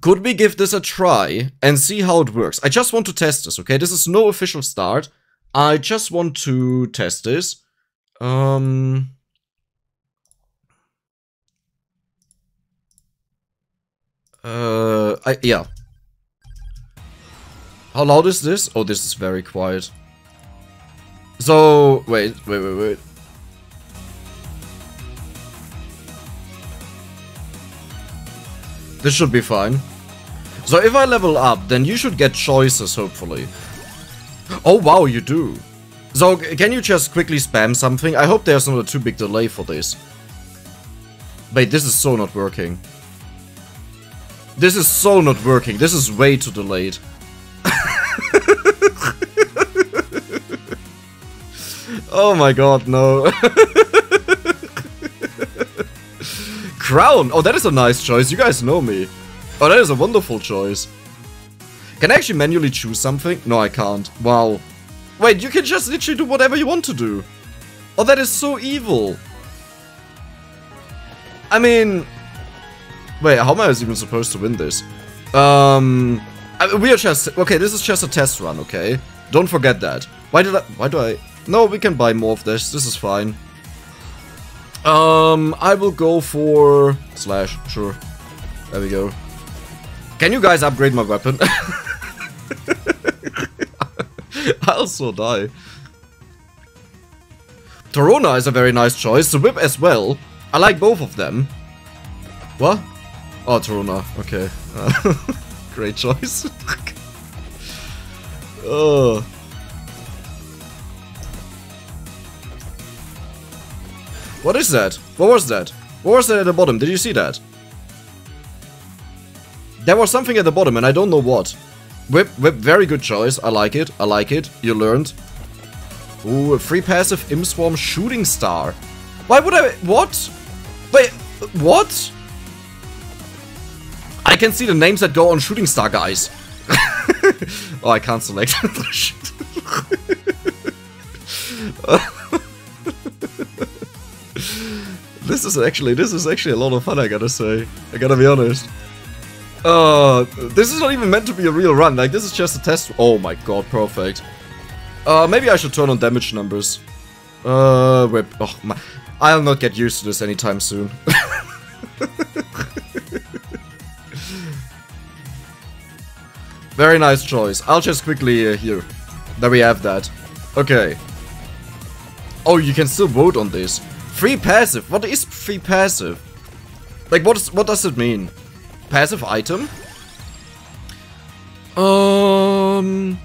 Could we give this a try and see how it works? I just want to test this, okay? This is no official start. I just want to test this. Um... Uh, I, yeah. How loud is this? Oh, this is very quiet. So, wait, wait, wait, wait. This should be fine. So if I level up, then you should get choices, hopefully. Oh, wow, you do. So, can you just quickly spam something? I hope there's not a too big delay for this. Wait, this is so not working. This is so not working. This is way too delayed. oh my god, no. Crown! Oh, that is a nice choice. You guys know me. Oh, that is a wonderful choice. Can I actually manually choose something? No, I can't. Wow. Wait, you can just literally do whatever you want to do. Oh, that is so evil. I mean... Wait, how am I even supposed to win this? Um... I, we are just... Okay, this is just a test run, okay? Don't forget that. Why did I... Why do I... No, we can buy more of this. This is fine. Um, I will go for... Slash, sure. There we go. Can you guys upgrade my weapon? I'll so die. Torrona is a very nice choice. The whip as well. I like both of them. What? Oh, Torrona. Okay. Uh, great choice. oh. What is that? What was that? What was that at the bottom? Did you see that? There was something at the bottom and I don't know what. Whip, whip, very good choice. I like it. I like it. You learned. Ooh, a free passive Imp Swarm Shooting Star. Why would I... What? Wait, what? I can see the names that go on Shooting Star, guys. oh, I can't select. Oh, this is actually, this is actually a lot of fun, I gotta say. I gotta be honest. Uh, this is not even meant to be a real run. Like, this is just a test. Oh my god, perfect. Uh, maybe I should turn on damage numbers. Uh. Oh my. I'll not get used to this anytime soon. Very nice choice. I'll just quickly uh, here. There we have that. Okay. Oh, you can still vote on this. Free passive. What is free passive? Like, what is what does it mean? Passive item? Um...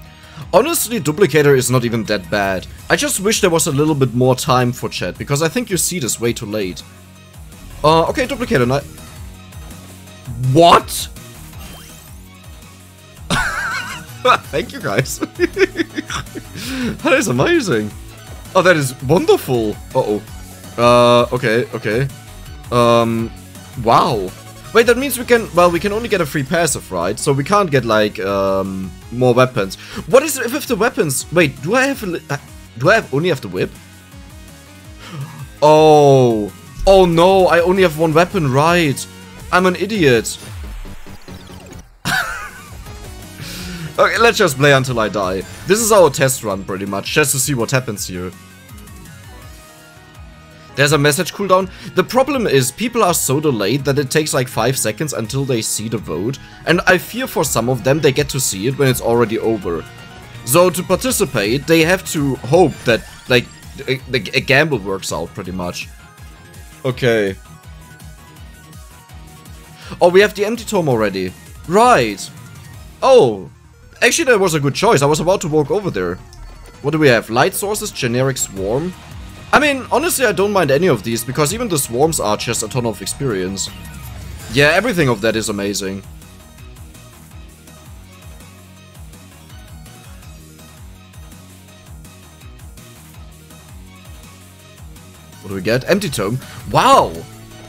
Honestly, Duplicator is not even that bad. I just wish there was a little bit more time for chat, because I think you see this way too late. Uh, okay, Duplicator, not... What? Thank you, guys. that is amazing. Oh, that is wonderful. Uh-oh. Uh, okay, okay. Um, wow. Wait, that means we can, well, we can only get a free passive, right? So we can't get, like, um, more weapons. What is with the weapons? Wait, do I have, a, uh, do I have only have the whip? Oh. Oh no, I only have one weapon, right. I'm an idiot. okay, let's just play until I die. This is our test run, pretty much, just to see what happens here. There's a message cooldown. The problem is people are so delayed that it takes like 5 seconds until they see the vote. And I fear for some of them they get to see it when it's already over. So to participate, they have to hope that like a, a gamble works out pretty much. Okay. Oh, we have the empty tome already. Right. Oh. Actually, that was a good choice. I was about to walk over there. What do we have? Light sources, generic swarm. I mean, honestly, I don't mind any of these, because even the swarms are just a ton of experience. Yeah, everything of that is amazing. What do we get? Empty Tome. Wow!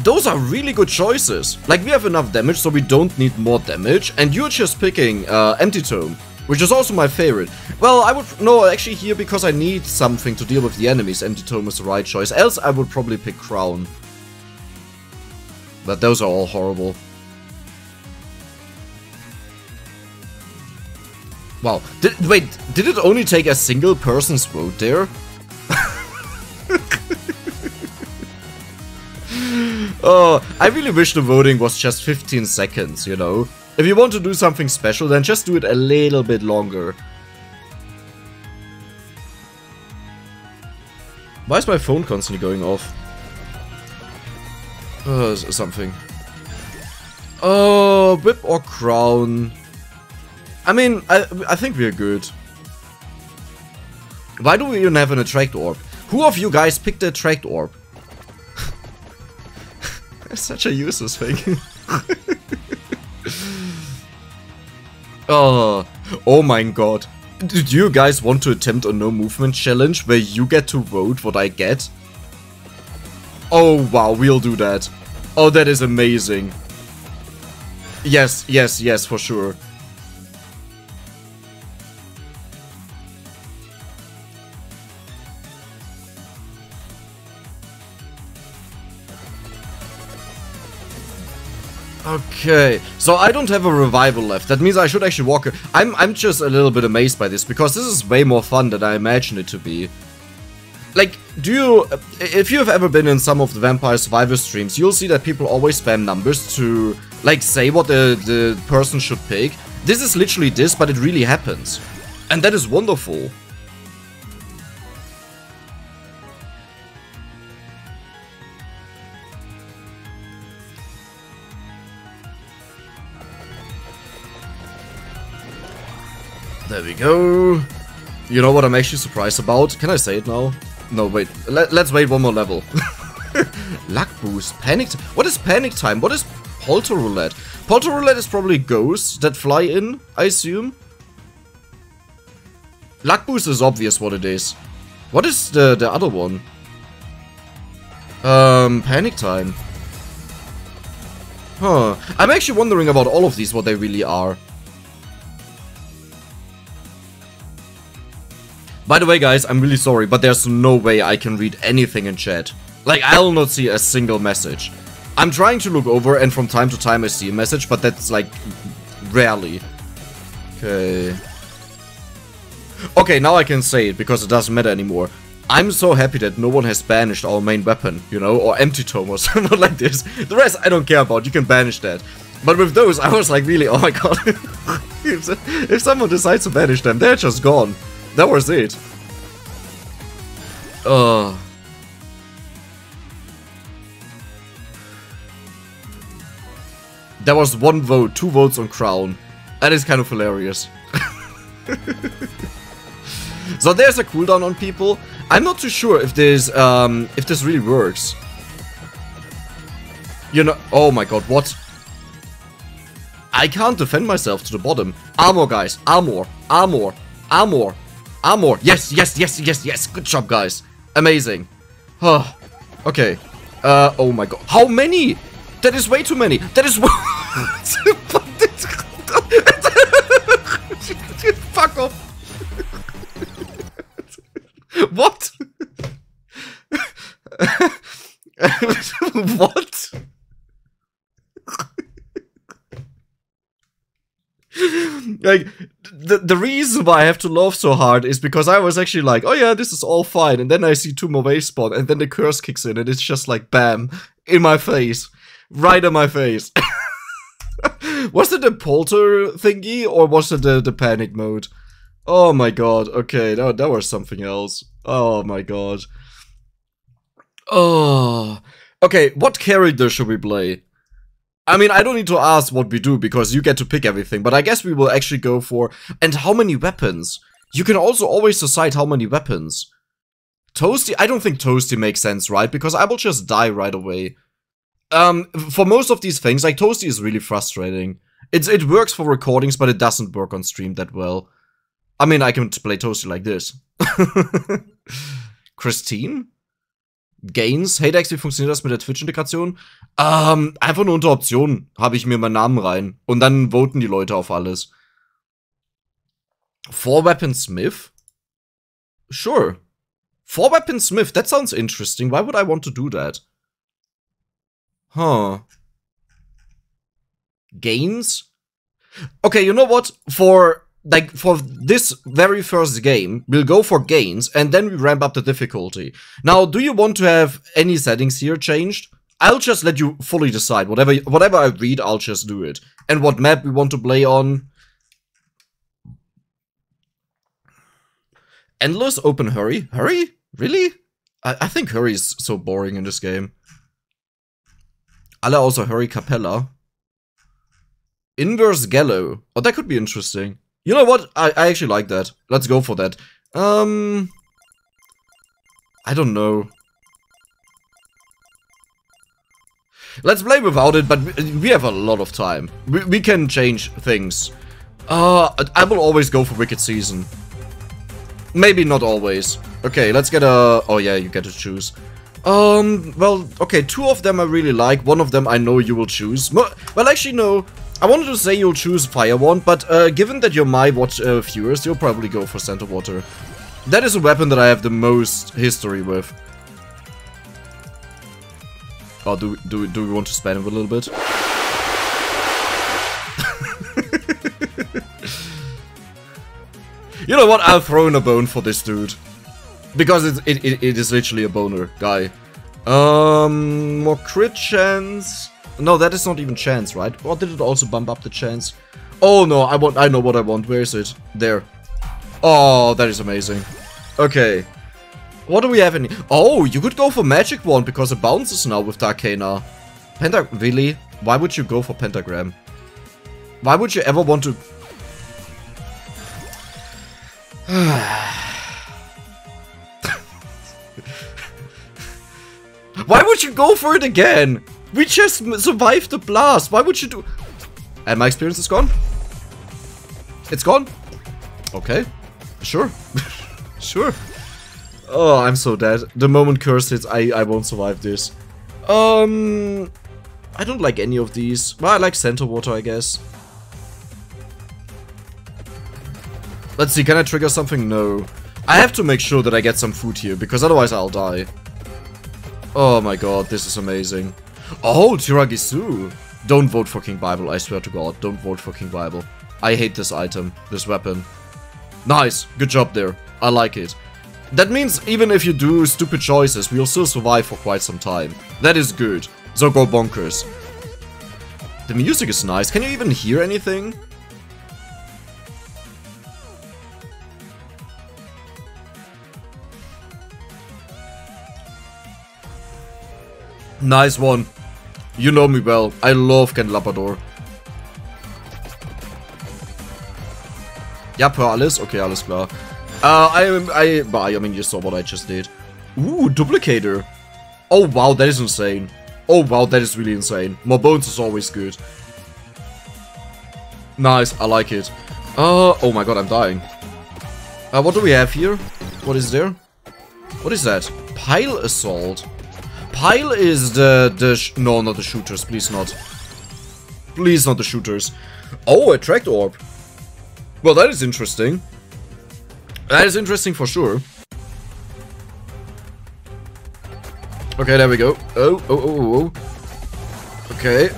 Those are really good choices. Like, we have enough damage, so we don't need more damage. And you're just picking uh, Empty Tome which is also my favorite. Well, I would... No, actually here, because I need something to deal with the enemies, Empty-Tome is the right choice. Else, I would probably pick Crown. But those are all horrible. Wow. Did, wait, did it only take a single person's vote there? oh, I really wish the voting was just 15 seconds, you know? If you want to do something special, then just do it a little bit longer. Why is my phone constantly going off? Uh, something. Oh, whip or crown. I mean, I, I think we're good. Why do we even have an attract orb? Who of you guys picked the attract orb? That's such a useless thing. oh, oh my god. Did you guys want to attempt a no movement challenge where you get to vote what I get? Oh wow, we'll do that. Oh, that is amazing. Yes, yes, yes, for sure. Okay, so I don't have a revival left. That means I should actually walk. I'm I'm just a little bit amazed by this because this is way more fun than I imagined it to be. Like, do you, if you have ever been in some of the Vampire Survivor streams, you'll see that people always spam numbers to, like, say what the, the person should pick. This is literally this, but it really happens. And that is wonderful. There we go. You know what I'm actually surprised about? Can I say it now? No, wait. Let, us wait one more level. Luck boost. Panic What is panic time? What is Polter Roulette? Polter Roulette is probably ghosts that fly in, I assume. Luck boost is obvious what it is. What is the, the other one? Um, panic time. Huh. I'm actually wondering about all of these, what they really are. By the way, guys, I'm really sorry, but there's no way I can read anything in chat. Like, I'll not see a single message. I'm trying to look over, and from time to time I see a message, but that's, like, rarely. Okay. Okay, now I can say it, because it doesn't matter anymore. I'm so happy that no one has banished our main weapon, you know, or empty tome or something like this. The rest I don't care about, you can banish that. But with those, I was like, really, oh my god. if, someone decides to banish them, they're just gone. That was it. Uh. There was one vote, two votes on Crown. That is kind of hilarious. so there's a cooldown on people. I'm not too sure if this um if this really works. You know oh my god, what? I can't defend myself to the bottom. Armor guys, armor, armor, armor. Armor. Yes, yes, yes, yes, yes. Good job, guys. Amazing. Oh, okay. Uh, oh my god. How many? That is way too many. That is... Fuck off. what? what? like the the reason why I have to laugh so hard is because I was actually like, oh yeah, this is all fine, and then I see two more wave spawn, and then the curse kicks in, and it's just like bam in my face, right in my face. was it the polter thingy or was it the the panic mode? Oh my god. Okay, that that was something else. Oh my god. Oh. Okay, what character should we play? I mean, I don't need to ask what we do because you get to pick everything, but I guess we will actually go for... And how many weapons? You can also always decide how many weapons. Toasty? I don't think Toasty makes sense, right? Because I will just die right away. Um, for most of these things, like, Toasty is really frustrating. It's, it works for recordings, but it doesn't work on stream that well. I mean, I can play Toasty like this. Christine? Gains. Hey Dex, wie funktioniert das mit der Twitch-Integration? Ähm, einfach nur unter Optionen habe ich mir meinen Namen rein. Und dann voten die Leute auf alles. Four Weapon Smith? Sure. Four Weapon Smith, that sounds interesting. Why would I want to do that? Huh. Gains? Okay, you know what? For like for this very first game, we'll go for gains and then we ramp up the difficulty. Now, do you want to have any settings here changed? I'll just let you fully decide. Whatever whatever I read, I'll just do it. And what map we want to play on. Endless open hurry? Hurry? Really? I, I think hurry is so boring in this game. Alle also Hurry Capella. Inverse Gallow. Oh, that could be interesting. You know what? I, I actually like that. Let's go for that. Um... I don't know. Let's play without it, but we have a lot of time. We, we can change things. Uh, I will always go for Wicked Season. Maybe not always. Okay, let's get a... Oh yeah, you get to choose. Um, well, okay, two of them I really like. One of them I know you will choose. Well, actually, no. I wanted to say you'll choose Fire Wand, but uh, given that you're my watch uh, viewers, you'll probably go for Santa Water. That is a weapon that I have the most history with. Oh, do, do, do we want to spam it a little bit? you know what? I'll throw in a bone for this dude. Because it, it, it is literally a boner guy. Um, more crit chance. No, that is not even chance, right? Or did it also bump up the chance? Oh no, I want. I know what I want. Where is it? There. Oh, that is amazing. Okay. What do we have in Oh, you could go for Magic Wand because it bounces now with Darkana. Pentag- Really? Why would you go for Pentagram? Why would you ever want to... Why would you go for it again? We just survived the blast. Why would you do... And my experience is gone? It's gone? Okay. Sure. sure. Oh, I'm so dead. The moment curse hits, I, I won't survive this. Um... I don't like any of these. Well, I like Santa Water, I guess. Let's see, can I trigger something? No. I have to make sure that I get some food here, because otherwise I'll die. Oh my god, this is amazing. Oh, Tiragisu! Don't vote for King Bible, I swear to god. Don't vote for King Bible. I hate this item, this weapon. Nice, good job there. I like it. That means even if you do stupid choices, we'll still survive for quite some time. That is good. So go bonkers. The music is nice. Can you even hear anything? Nice one. You know me well. I love Candelabrador. Ja, per alles? Okay, alles klar. Uh, I, I, I mean, you saw what I just did. Ooh, duplicator. Oh, wow, that is insane. Oh, wow, that is really insane. More bones is always good. Nice, I like it. Uh, oh my god, I'm dying. Uh, what do we have here? What is there? What is that? Pile assault. Pile is the... the no, not the shooters. Please not. Please not the shooters. Oh, attract orb. Well, that is interesting. That is interesting for sure. Okay, there we go. Oh, oh, oh, oh. oh. Okay.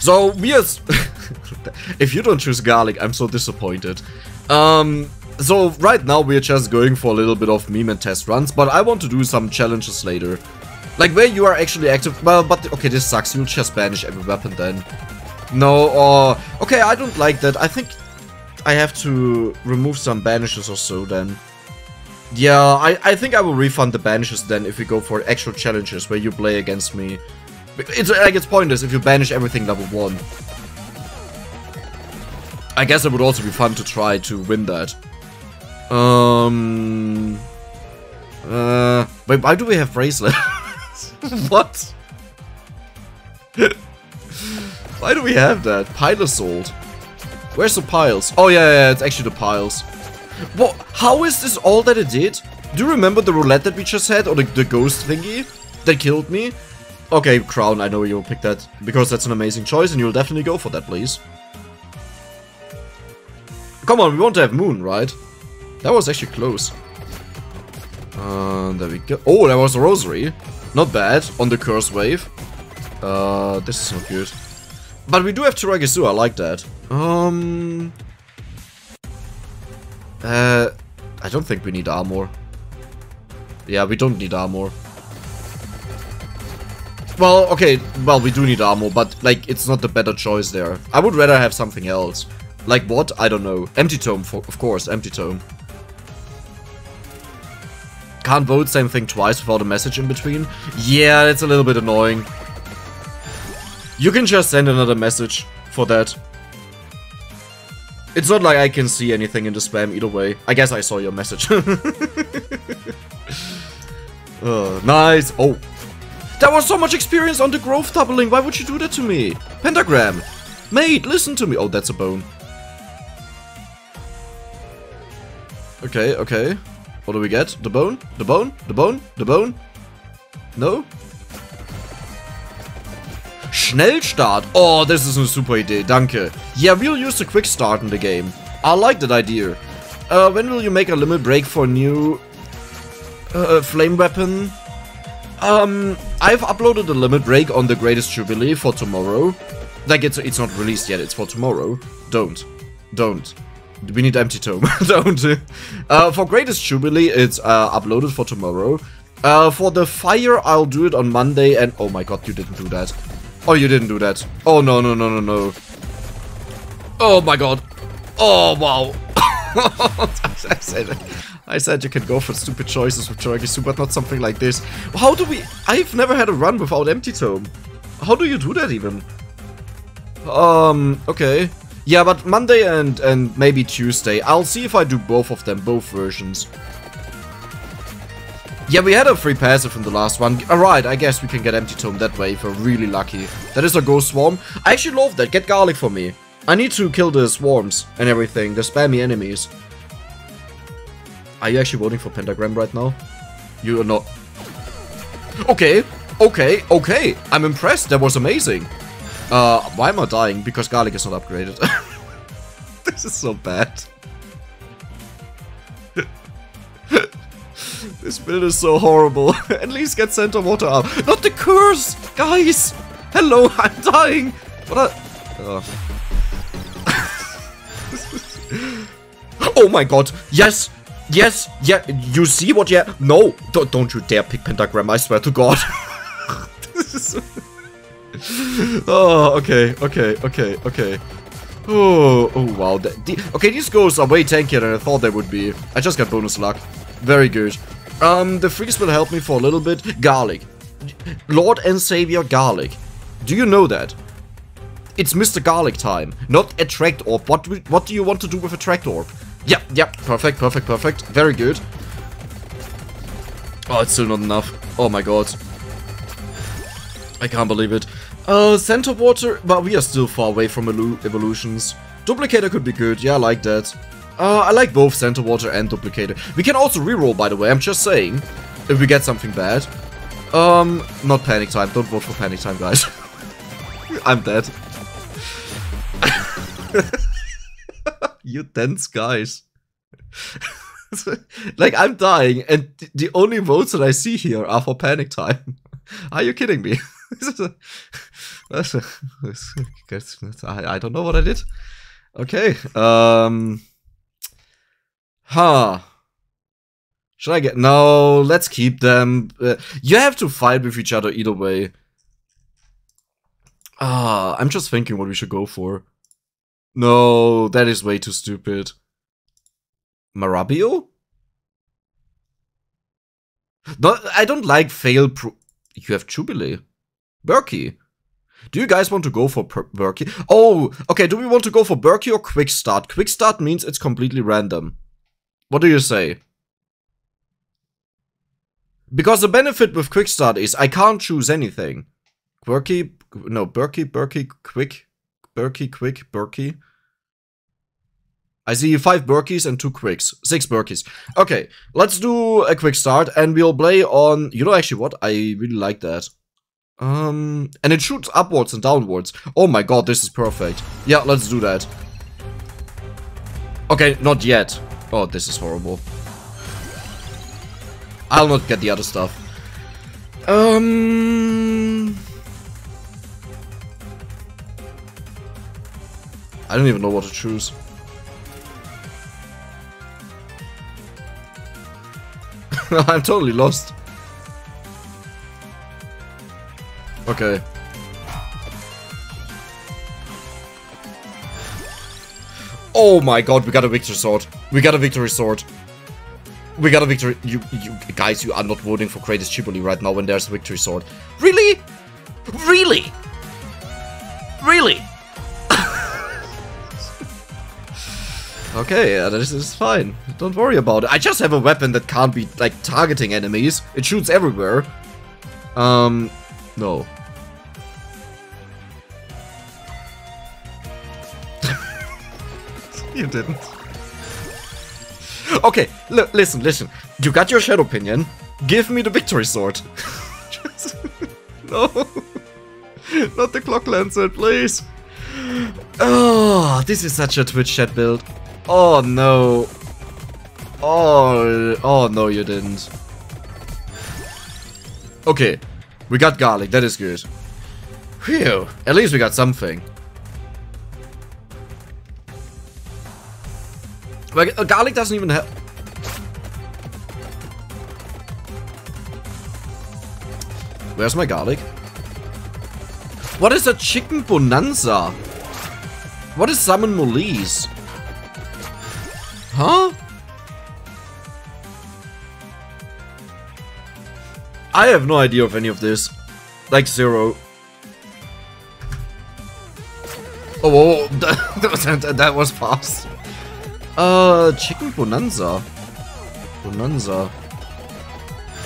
So, we if you don't choose garlic, I'm so disappointed. Um, so, right now we're just going for a little bit of meme and test runs, but I want to do some challenges later. Like where you are actually active. Well, but okay, this sucks. You'll just banish every weapon then. No, or... Okay, I don't like that. I think I have to remove some banishes or so then. Yeah, I, I think I will refund the banishes then if we go for actual challenges where you play against me. It's like it's pointless if you banish everything level 1. I guess it would also be fun to try to win that. Um... Uh... Wait, why do we have bracelet? what? Why do we have that? Pile assault. Where's the piles? Oh yeah, yeah, it's actually the piles. What? How is this all that it did? Do you remember the roulette that we just had? Or the, the ghost thingy? That killed me? Okay, crown, I know you'll pick that. Because that's an amazing choice and you'll definitely go for that, please. Come on, we want to have moon, right? That was actually close. Uh, there we go. Oh, that was a rosary. Not bad, on the curse wave. Uh, this is not good. But we do have Tiragisu, I like that. Um... Uh, I don't think we need armor. Yeah, we don't need armor. Well, okay, well, we do need armor, but, like, it's not the better choice there. I would rather have something else. Like what? I don't know. Empty Tome, for, of course, Empty Tome. Can't vote same thing twice without a message in between? Yeah, that's a little bit annoying. You can just send another message for that. It's not like I can see anything in the spam either way. I guess I saw your message. uh, nice. Oh, there was so much experience on the growth doubling. Why would you do that to me? Pentagram. Mate, listen to me. Oh, that's a bone. Okay, okay. What do we get? The bone? The bone? The bone? The bone? No? Schnellstart. Oh, this is a super idea. Danke. Yeah, we'll use the quick start in the game. I like that idea. Uh, when will you make a limit break for new uh, flame weapon? Um, I've uploaded a limit break on the Greatest Jubilee for tomorrow. Like, it's, it's not released yet, it's for tomorrow. Don't. Don't. We need Empty Tome. Don't. Uh, for Greatest Jubilee, it's uh, uploaded for tomorrow. Uh, for the Fire, I'll do it on Monday, and... Oh my god, you didn't do that. Oh, you didn't do that. Oh, no, no, no, no, no. Oh my god. Oh, wow. I said I said you can go for stupid choices with Chorakisu, but not something like this. How do we... I've never had a run without Empty Tome. How do you do that even? Um, okay. Yeah, but Monday and, and maybe Tuesday. I'll see if I do both of them, both versions. Yeah, we had a free passive in the last one. Alright, I guess we can get Empty Tome that way if we're really lucky. That is a Ghost Swarm. I actually love that. Get Garlic for me. I need to kill the swarms and everything, the spammy enemies. Are you actually voting for Pentagram right now? You are not... Okay, okay, okay. I'm impressed. That was amazing. Uh, why am I dying? Because garlic is not upgraded. this is so bad. this build is so horrible. At least get Santa Water up. Not the curse! Guys! Hello, I'm dying! What. Oh. oh my god, yes! Yes, yeah, you see what yeah? No, don't, don't you dare pick pentagram, I swear to god. oh, okay, okay, okay, okay. Oh, oh wow. The, okay, these goals are way tankier than I thought they would be. I just got bonus luck. Very good. Um, the freeze will help me for a little bit. Garlic. Lord and Savior Garlic. Do you know that? It's Mr. Garlic time, not Attract Orb. What, what do you want to do with Attract Orb? Yep, yep, perfect, perfect, perfect. Very good. Oh, it's still not enough. Oh my god. I can't believe it. Uh, Santa Water, but we are still far away from evolutions. Duplicator could be good, yeah, I like that. Uh, I like both Santa Water and Duplicator. We can also reroll, by the way, I'm just saying. If we get something bad. Um, not Panic Time, don't vote for Panic Time, guys. I'm dead. you dense guys. like, I'm dying, and the only votes that I see here are for panic time. Are you kidding me? I, don't know what I did. Okay. Um. Huh. Should I get... No, let's keep them. Uh, you have to fight with each other either way. Ah, I'm just thinking what we should go for. No, that is way too stupid. Marabio? No, I don't like fail pro- You have Jubilee. Berkey. Do you guys want to go for Berkey? Oh, okay, do we want to go for Berkey or Quick Start? Quick Start means it's completely random. What do you say? Because the benefit with Quick Start is I can't choose anything. Berkey, no, Berkey, Berkey, Quick, Berkey, Quick, Berkey. I see five Berkeys and two Quicks. Six Berkeys. Okay, let's do a quick start and we'll play on... You know actually what? I really like that. Um, and it shoots upwards and downwards. Oh my god, this is perfect. Yeah, let's do that. Okay, not yet. Oh, this is horrible. I'll not get the other stuff. Um... I don't even know what to choose. I'm totally lost. Okay. Oh my god, we got a victory sword. We got a victory sword. We got a victory. You, you guys, you are not voting for Greatest Jubilee right now when there's a victory sword. Really? Really? Really? okay, yeah, this is fine. Don't worry about it. I just have a weapon that can't be, like, targeting enemies. It shoots everywhere. Um, no. you didn't. Okay, listen, listen. You got your shadow pinion. Give me the victory sword. no. Not the clock lancer, please. Oh, this is such a Twitch chat build. Oh no. Oh, oh no, you didn't. Okay, we got garlic, that is good. Phew, at least we got something. Like, uh, garlic doesn't even have... Where's my garlic? What is a chicken bonanza? What is salmon molise? Huh? I have no idea of any of this. Like zero. Oh, whoa, that, that was fast. Uh, Chicken Bonanza. Bonanza.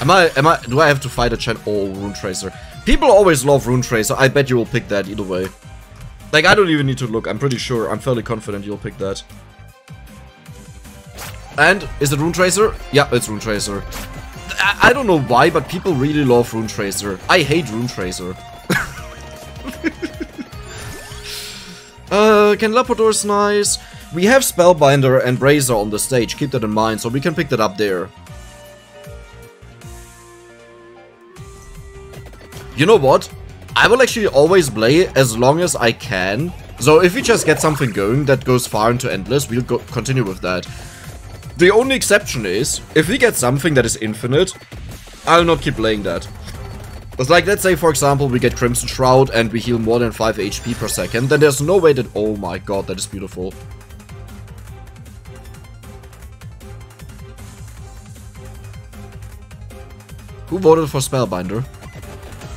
Am I, am I, do I have to fight a Chen? Oh, Rune Tracer. People always love Rune Tracer. I bet you will pick that either way. Like, I don't even need to look. I'm pretty sure. I'm fairly confident you'll pick that. And, is it Rune Tracer? Yeah, it's Rune Tracer. I, I don't know why, but people really love Rune Tracer. I hate Rune Tracer. uh, Candelabrador's nice. We have Spellbinder and Razor on the stage, keep that in mind, so we can pick that up there. You know what? I will actually always play as long as I can. So if we just get something going that goes far into Endless, we'll continue with that. The only exception is, if we get something that is infinite, I'll not keep playing that. But like, let's say for example we get Crimson Shroud and we heal more than 5 HP per second, then there's no way that- oh my god, that is beautiful. Who voted for Spellbinder?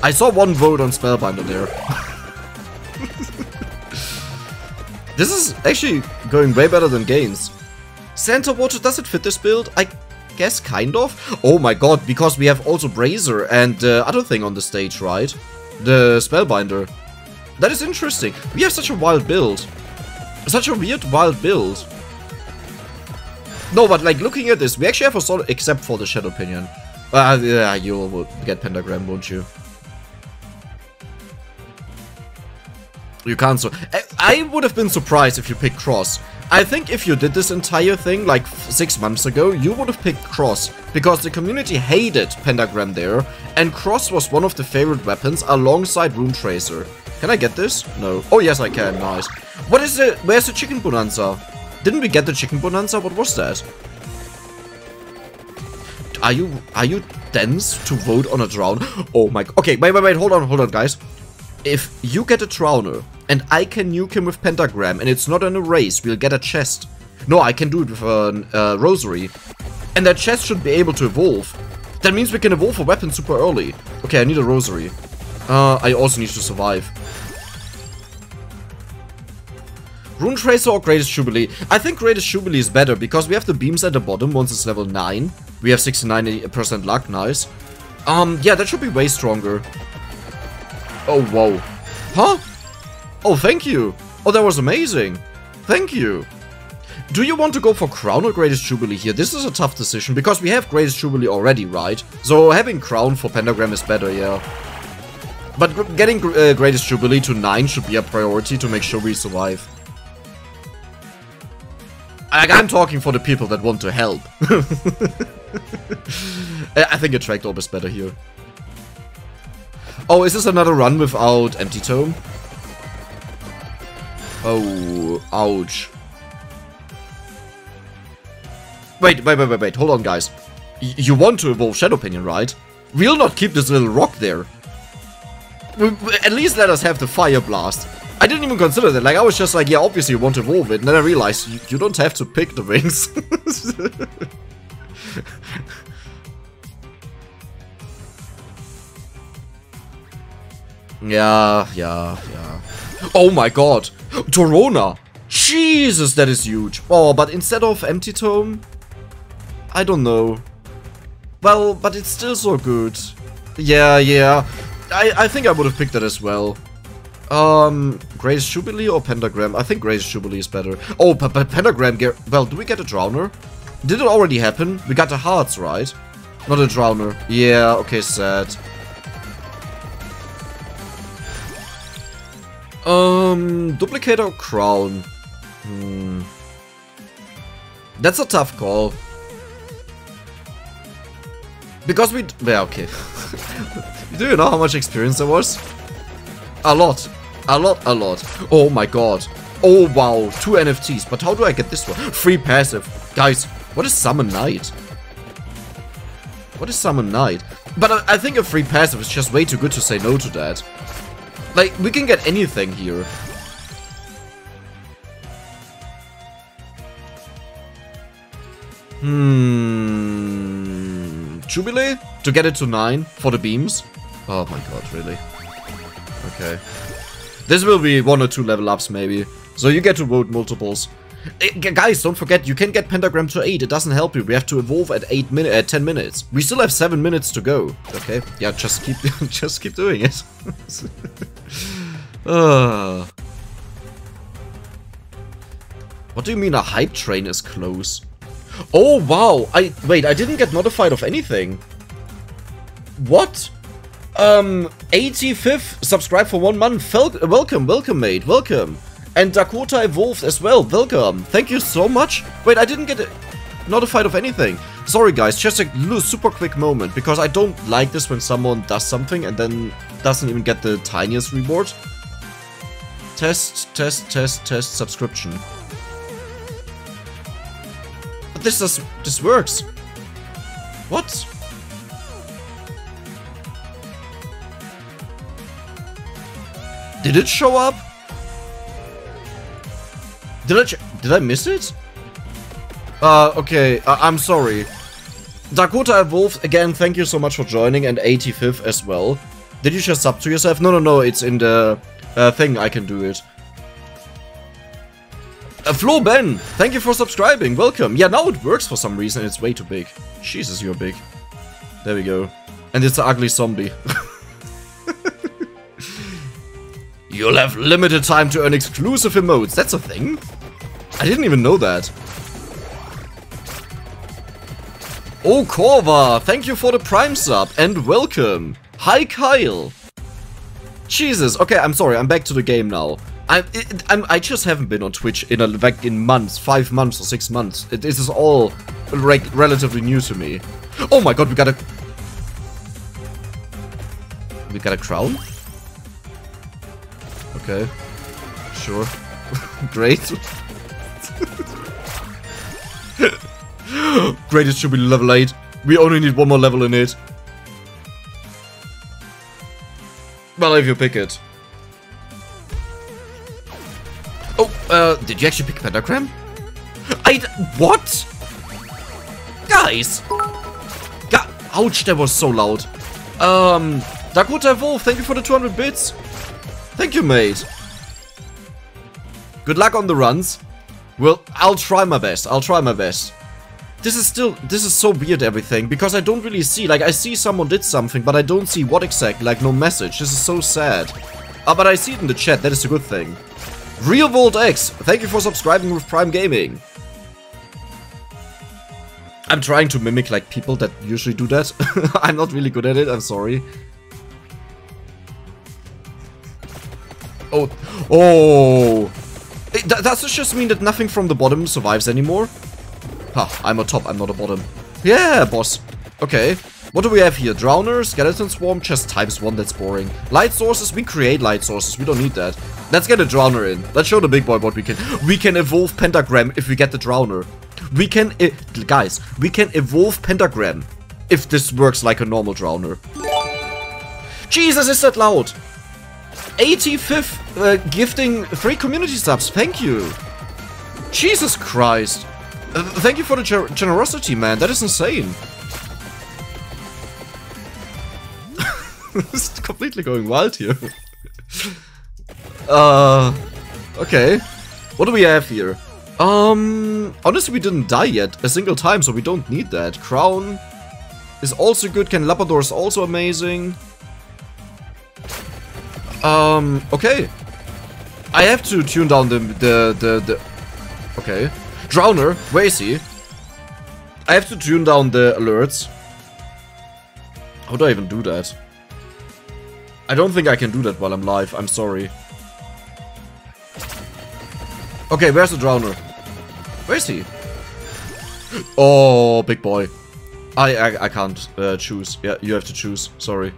I saw one vote on Spellbinder there. this is actually going way better than games. Santa Water, does it fit this build? I guess kind of. Oh my god, because we have also Brazier and the other thing on the stage, right? The Spellbinder. That is interesting. We have such a wild build. Such a weird wild build. No, but like looking at this, we actually have a solid, except for the Shadow Pinion. Uh, yeah, you'll get Pentagram, won't you? You can't so- I, would have been surprised if you picked Cross. I think if you did this entire thing, like six months ago, you would have picked Cross, because the community hated Pentagram there, and Cross was one of the favorite weapons alongside Rune Tracer. Can I get this? No. Oh yes, I can, nice. What is the- where's the Chicken Bonanza? Didn't we get the Chicken Bonanza? What was that? Are you are you dense to vote on a drown? Oh my... Okay, wait, wait, wait. Hold on, hold on, guys. If you get a Drowner, and I can nuke him with Pentagram, and it's not an erase, we'll get a chest. No, I can do it with a uh, Rosary. And that chest should be able to evolve. That means we can evolve a weapon super early. Okay, I need a Rosary. Uh, I also need to survive. Rune Tracer or Greatest Jubilee? I think Greatest Jubilee is better because we have the beams at the bottom once it's level 9. We have 69% luck, nice. Um, yeah, that should be way stronger. Oh, whoa. Huh? Oh, thank you. Oh, that was amazing. Thank you. Do you want to go for Crown or Greatest Jubilee here? This is a tough decision because we have Greatest Jubilee already, right? So having Crown for Pentagram is better, yeah. But getting uh, Greatest Jubilee to 9 should be a priority to make sure we survive. Like, I'm talking for the people that want to help. I think Attract Orb is better here. Oh, is this another run without Empty Tome? Oh, ouch. Wait, wait, wait, wait, wait. Hold on, guys. Y you want to evolve Shadow Pinion, right? We'll not keep this little rock there. We, at least let us have the Fire Blast. I didn't even consider that. Like, I was just like, yeah, obviously you want to evolve it. And then I realized you, you don't have to pick the wings. yeah, yeah, yeah. Oh my god. Torrona. Jesus, that is huge. Oh, but instead of Empty Tome, I don't know. Well, but it's still so good. Yeah, yeah. I, I think I would have picked that as well. Um, Grace Jubilee or Pentagram? I think Grace Jubilee is better. Oh, but, but Pentagram, well, do we get a Drowner? Did it already happen? We got the hearts, right? Not a Drowner. Yeah, okay, sad. Um, Duplicator or Crown? Hmm. That's a tough call. Because we... Yeah, okay. Do you know how much experience there was? A lot. A lot, a lot. Oh my god. Oh wow, two NFTs. But how do I get this one? Free passive. Guys, what is Summon Knight? What is Summon Knight? But I, I think a free passive is just way too good to say no to that. Like, we can get anything here. Hmm. Jubilee? To get it to 9 for the beams? Oh my god, really? Okay. This will be one or two level ups, maybe. So you get to vote multiples. Uh, guys, don't forget, you can get Pentagram to 8. It doesn't help you. We have to evolve at 8 minutes, at 10 minutes. We still have 7 minutes to go. Okay? Yeah, just keep just keep doing it. uh. What do you mean a hype train is close? Oh, wow. I Wait, I didn't get notified of anything. What? Um, 85th, subscribe for one month. Fel welcome, welcome, mate, welcome. And Dakota evolved as well, welcome. Thank you so much. Wait, I didn't get notified of anything. Sorry, guys, just a super quick moment, because I don't like this when someone does something and then doesn't even get the tiniest reward. Test, test, test, test, subscription. But this does, this works. What? Did it show up? Did I did I miss it? Uh, okay, uh, I'm sorry. Dakota Evolved, again, thank you so much for joining, and 85th as well. Did you just sub to yourself? No, no, no, it's in the uh, thing, I can do it. Uh, Flo Ben, thank you for subscribing, welcome. Yeah, now it works for some reason, it's way too big. Jesus, you're big. There we go. And it's an ugly zombie. You'll have limited time to earn exclusive emotes. That's a thing? I didn't even know that. Oh, Korva, thank you for the Prime sub and welcome. Hi, Kyle. Jesus, okay, I'm sorry, I'm back to the game now. I, it, I just haven't been on Twitch in a, like in months, five months or six months. It, this is all re relatively new to me. Oh my god, we got a... We got a crown? Okay. Sure. Great. Great, it should be level 8. We only need one more level in it. Well, if you pick it. Oh, uh, did you actually pick Pentagram? I what? Guys! Ouch, that was so loud. Um, Dakota Evolve, thank you for the 200 bits. Thank you, mate. Good luck on the runs. Well, I'll try my best. I'll try my best. This is still, this is so weird everything, because I don't really see, like I see someone did something, but I don't see what exactly, like no message. This is so sad. Uh, but I see it in the chat, that is a good thing. Real World X, thank you for subscribing with Prime Gaming. I'm trying to mimic like people that usually do that. I'm not really good at it, I'm sorry. Oh, oh. It, does this just mean that nothing from the bottom survives anymore? Huh, I'm a top, I'm not a bottom. Yeah, boss. Okay. What do we have here? Drowner, Skeleton Swarm, just times one, that's boring. Light sources, we create light sources, we don't need that. Let's get a Drowner in. Let's show the big boy what we can. We can evolve Pentagram if we get the Drowner. We can, e guys, we can evolve Pentagram if this works like a normal Drowner. Jesus, is that loud? 85th uh, gifting three community subs. Thank you. Jesus Christ. Uh, thank you for the ger generosity, man. That is insane. is completely going wild here. uh, okay. What do we have here? Um, honestly, we didn't die yet a single time, so we don't need that. Crown is also good. Candelabrador is also amazing. Um, okay. I have to tune down the, the, the, the... Okay. Drowner, where is he? I have to tune down the alerts. How do I even do that? I don't think I can do that while I'm live, I'm sorry. Okay, where's the Drowner? Where is he? Oh, big boy. I I, I can't uh, choose. Yeah, you have to choose. Sorry.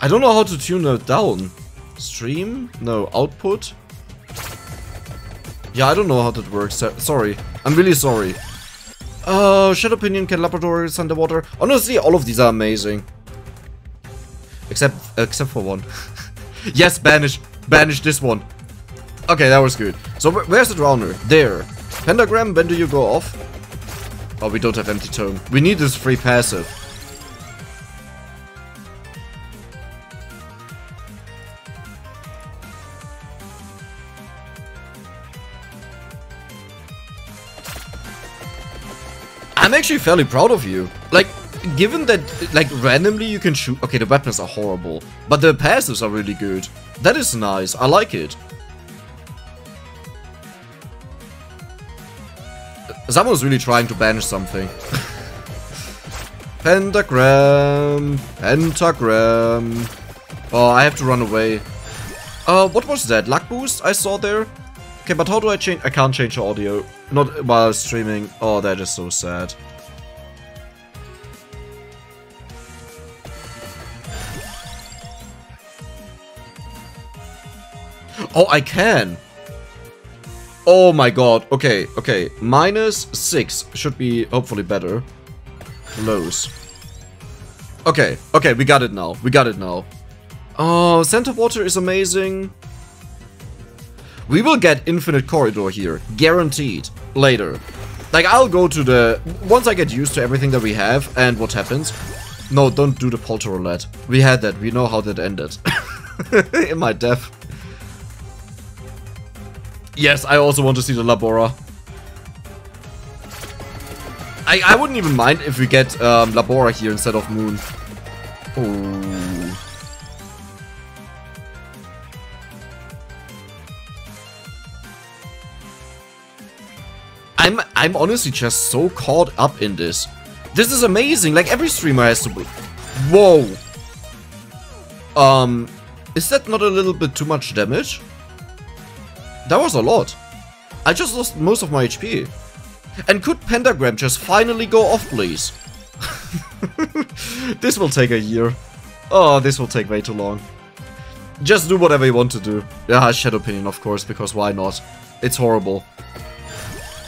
I don't know how to tune it down. Stream? No, output? Yeah, I don't know how that works. Sorry. I'm really sorry. Uh, Shadow Pinion, Candelabrador is underwater. Honestly, all of these are amazing. Except, except for one. yes, banish. Banish this one. Okay, that was good. So where's the drowner? There. Pentagram, when do you go off? Oh, we don't have empty tome. We need this free passive. I'm actually fairly proud of you. Like, given that, like, randomly you can shoot... Okay, the weapons are horrible. But the passives are really good. That is nice. I like it. Someone's really trying to banish something. Pentagram. Pentagram. Oh, I have to run away. Uh, what was that? Luck boost I saw there? Okay, but how do I change? I can't change the audio. Not while streaming. Oh, that is so sad. Oh, I can. Oh my god. Okay, okay. Minus 6 should be hopefully better. Lows. Okay, okay, we got it now. We got it now. Oh, Santa Water is amazing. We will get Infinite Corridor here. Guaranteed. Later. Like, I'll go to the... Once I get used to everything that we have and what happens. No, don't do the Polter Roulette. We had that. We know how that ended. In my death. Yes, I also want to see the La Borra. I, I wouldn't even mind if we get um, La Borra here instead of Moon. Oh. I'm I'm honestly just so caught up in this. This is amazing. Like every streamer has to. Whoa. Um, is that not a little bit too much damage? That was a lot. I just lost most of my HP. And could Pentagram just finally go off, please? this will take a year. Oh, this will take way too long. Just do whatever you want to do. Yeah, Shadow Pinion, of course, because why not? It's horrible.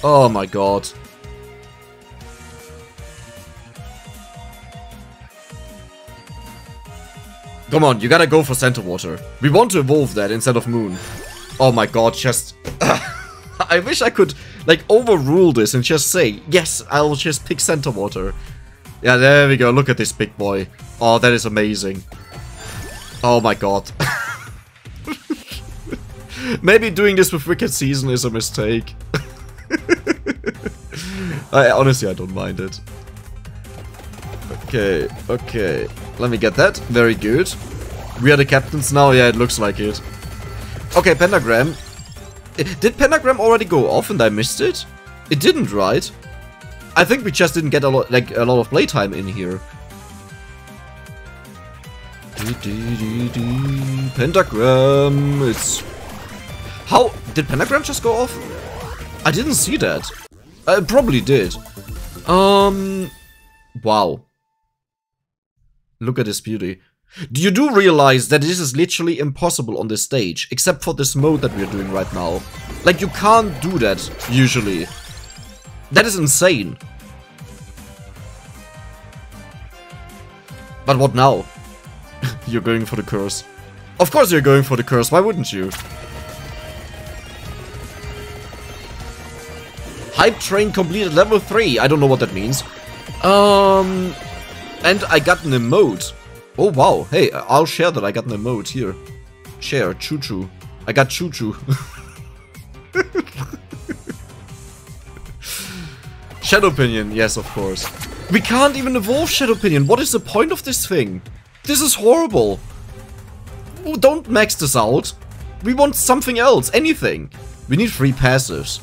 Oh my god. Come on, you gotta go for Santa Water. We want to evolve that instead of Moon. Oh my god, just... I wish I could, like, overrule this and just say, yes, I'll just pick Santa Water. Yeah, there we go. Look at this big boy. Oh, that is amazing. Oh my god. Maybe doing this with Wicked Season is a mistake. I honestly I don't mind it. Okay, okay. Let me get that. Very good. We are the captains now? Yeah, it looks like it. Okay, Pentagram. Did Pentagram already go off and I missed it? It didn't, right? I think we just didn't get a lot, like a lot of playtime in here. Pentagram. It's how did Pentagram just go off? I didn't see that. I probably did. Um. Wow. Look at this beauty. Do you do realize that this is literally impossible on this stage, except for this mode that we're doing right now? Like, you can't do that, usually. That is insane. But what now? you're going for the curse. Of course you're going for the curse, why wouldn't you? Hype train completed level 3. I don't know what that means. Um, and I got an emote. Oh wow, hey, I'll share that I got an emote here. Share, choo choo. I got choo choo. Shadow Pinion, yes of course. We can't even evolve Shadow Pinion, what is the point of this thing? This is horrible. Don't max this out. We want something else, anything. We need free passives.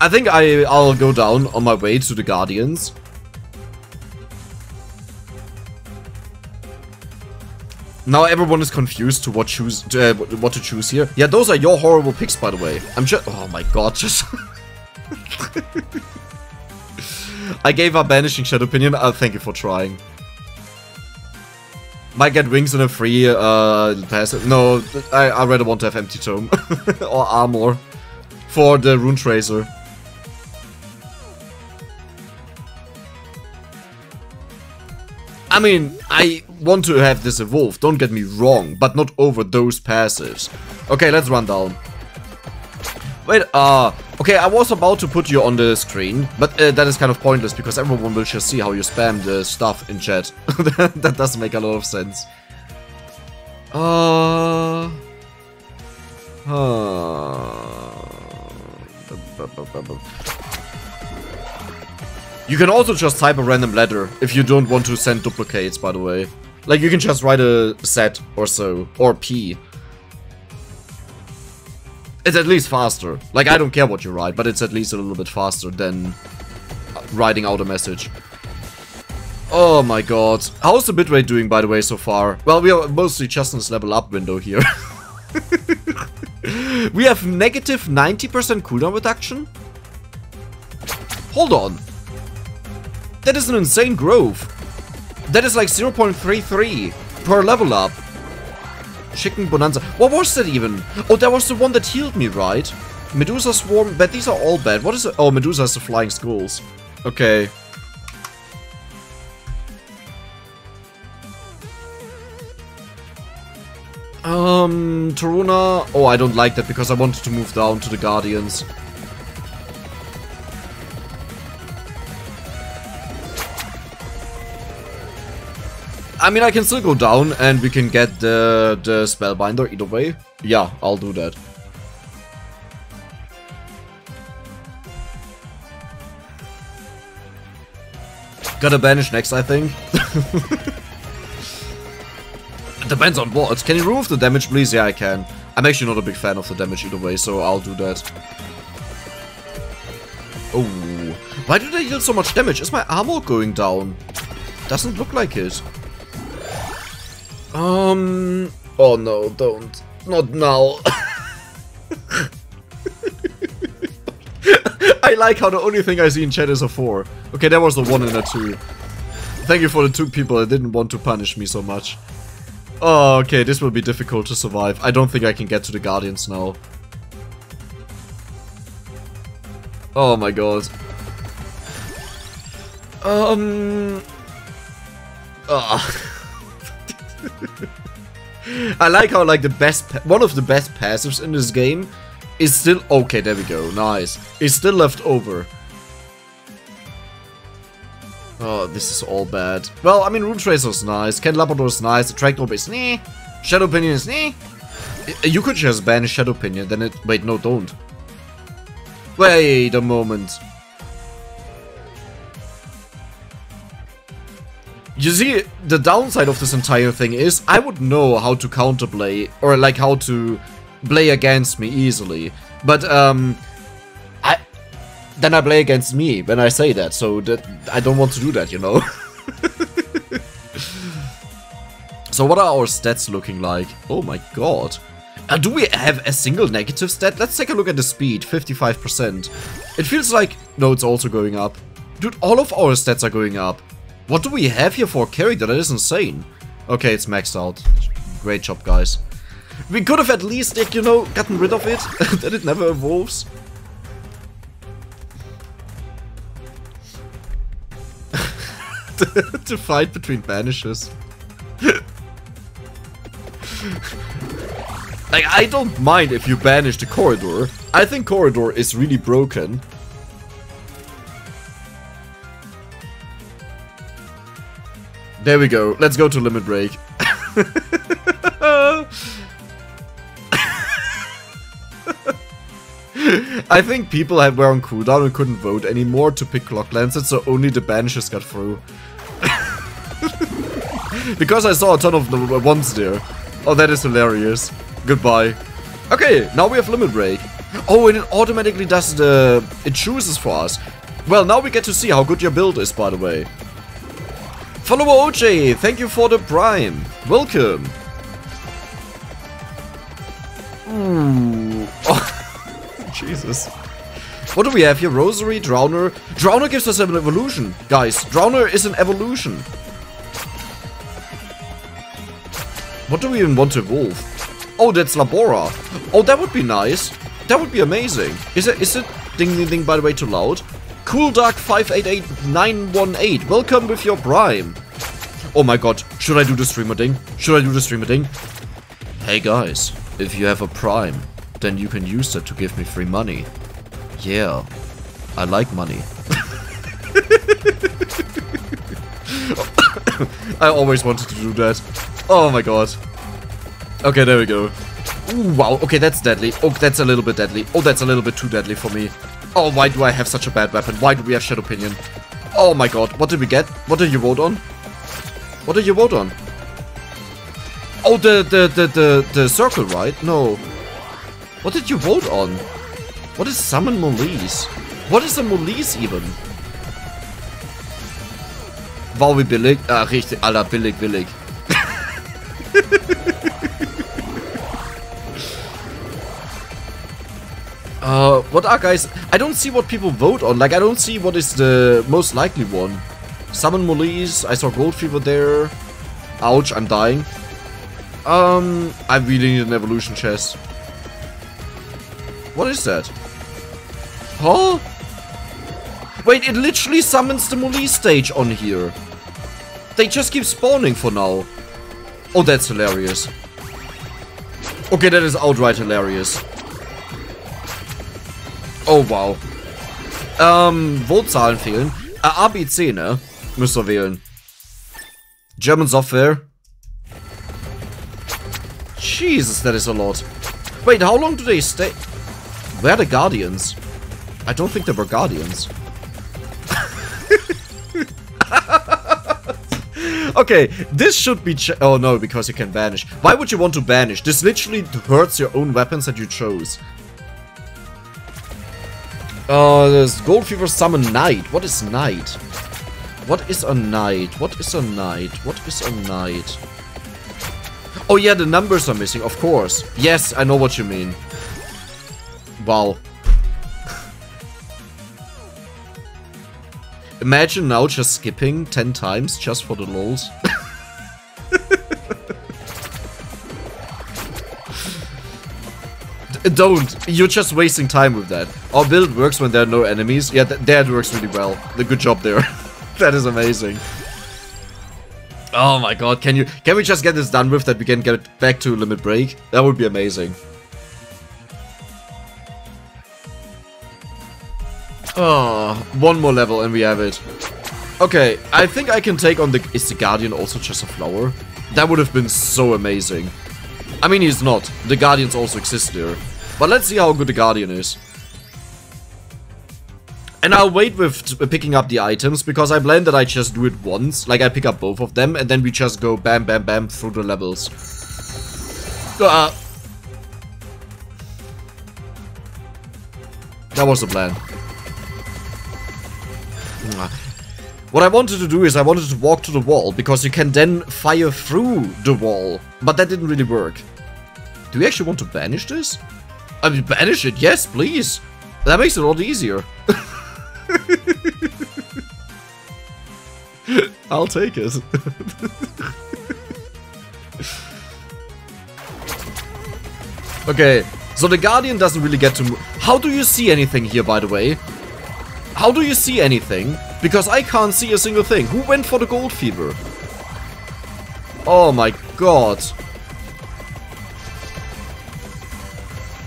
I think I, I'll go down on my way to the Guardians. Now everyone is confused to what choose to, uh, what to choose here. Yeah, those are your horrible picks, by the way. I'm just. Oh my god, just. I gave up banishing Shadow Pinion. Uh, thank you for trying. Might get wings and a free uh, passive. No, I, I rather want to have Empty Tome or Armor for the Rune Tracer. I mean, I want to have this evolve, don't get me wrong, but not over those passives. Okay, let's run down. Wait, uh, okay, I was about to put you on the screen, but uh, that is kind of pointless because everyone will just see how you spam the stuff in chat. that does make a lot of sense. Uh... Uh... You can also just type a random letter if you don't want to send duplicates, by the way. Like, you can just write a Z or so, or P. It's at least faster. Like, I don't care what you write, but it's at least a little bit faster than writing out a message. Oh my god. How's the bitrate doing, by the way, so far? Well, we are mostly just in this level up window here. we have negative 90% cooldown reduction? Hold on. That is an insane growth. That is like 0.33 per level up. Chicken Bonanza. What was that even? Oh, that was the one that healed me, right? Medusa Swarm, but these are all bad. What is it? Oh, Medusa has the Flying Skulls. Okay. Um, Torrona. Oh, I don't like that because I wanted to move down to the Guardians. I mean, I can still go down and we can get the, the Spellbinder either way. Yeah, I'll do that. Gotta banish next, I think. Depends on what. Can you remove the damage, please? Yeah, I can. I'm actually not a big fan of the damage either way, so I'll do that. Oh. Why do they deal so much damage? Is my armor going down? Doesn't look like it. Um. Oh no, don't. Not now. I like how the only thing I see in chat is a 4. Okay, that was the 1 and a 2. Thank you for the two people that didn't want to punish me so much. Oh, okay, this will be difficult to survive. I don't think I can get to the Guardians now. Oh my god. Um... Oh. I like how like the best, one of the best passives in this game is still, okay, there we go, nice. Is still left over. Oh, this is all bad. Well, I mean, Rune Tracer's nice, is nice, Attract Orb is nah, Shadow Pinion is nah. You could just ban Shadow Pinion, then it, wait, no, don't. Wait a moment. You see, the downside of this entire thing is I would know how to counterplay or like how to play against me easily. But um I then I play against me when I say that, so that I don't want to do that, you know. so what are our stats looking like? Oh my god. Uh, do we have a single negative stat? Let's take a look at the speed, 55%. It feels like... No, it's also going up. Dude, all of our stats are going up. What do we have here for a character? That is insane. Okay, it's maxed out. Great job, guys. We could have at least, like, you know, gotten rid of it. that it never evolves. the fight between banishes. like, I don't mind if you banish the corridor. I think corridor is really broken. There we go. Let's go to limit break. I think people had were on cooldown and couldn't vote anymore to pick Clock Lancet, so only the banishes got through. because I saw a ton of the ones there. Oh, that is hilarious. Goodbye. Okay, now we have Limit Break. Oh, and it automatically does the... It chooses for us. Well, now we get to see how good your build is, by the way. Follower OJ, thank you for the Prime. Welcome. Ooh. Hmm. Oh, Jesus. What do we have here? Rosary, Drowner. Drowner gives us an evolution. Guys, Drowner is an evolution. What do we even want to evolve? Oh, that's La Borra. Oh, that would be nice. That would be amazing. Is it, is it ding ding ding by the way too loud? Cool Dark 588918. Welcome with your Prime. Oh my god. Should I do the streamer ding? Should I do the streamer ding? Hey guys, if you have a Prime, then you can use that to give me free money. Yeah, I like money. I always wanted to do that. Oh my god. Okay, there we go. Ooh, wow, okay, that's deadly. Oh, that's a little bit deadly. Oh, that's a little bit too deadly for me. Oh, why do I have such a bad weapon? Why do we have Shadow Pinion? Oh my god, what did we get? What did you vote on? What did you vote on? Oh, the, the, the, the, the circle, right? No. What did you vote on? What is Summon Molise? What is a Molise even? War wie billig? Ah, richtig, Alter, billig, billig. uh, what are guys? I don't see what people vote on. Like, I don't see what is the most likely one. Summon Molise, I saw Gold Fever there. Ouch, I'm dying. Um, I really need an evolution chest. What is that? Huh? Wait, it literally summons the Molise stage on here. They just keep spawning for now. Oh, that's hilarious. Okay, that is outright hilarious. Oh, wow. Ähm, Votzahlen fehlen. Äh, ABC, ne? Müsst ihr wählen. German Software. Jesus, that is a lot. Wait, how long do they stay? Where are the Guardians? I don't think they were Guardians. okay, this should be Oh no, because you can banish. Why would you want to banish? This literally hurts your own weapons that you chose. Uh, Gold Fever Summon Knight. What is Knight? What is a Knight? What is a Knight? What is a Knight? Oh yeah, the numbers are missing, of course. Yes, I know what you mean. Wow. Imagine now just skipping 10 times just for the lols. Don't. You're just wasting time with that. Our build works when there are no enemies. Yeah, th that works really well. The good job there. that is amazing. Oh my god, can you can we just get this done with that we can get back to limit break? That would be amazing. Oh, one more level and we have it. Okay, I think I can take on the... Is the Guardian also just a flower? That would have been so amazing. I mean, he's not. The Guardians also exist there. But let's see how good the Guardian is. And I'll wait with picking up the items, because I plan that I just do it once. Like, I pick up both of them, and then we just go bam, bam, bam through the levels. Uh, that was the plan. What I wanted to do is I wanted to walk to the wall, because you can then fire through the wall. But that didn't really work. Do we actually want to banish this? I mean, banish it, yes, please. That makes it a lot easier. I'll take it. okay, so the Guardian doesn't really get to move. How do you see anything here, by the way? How do you see anything? Because I can't see a single thing. Who went for the gold fever? Oh my god.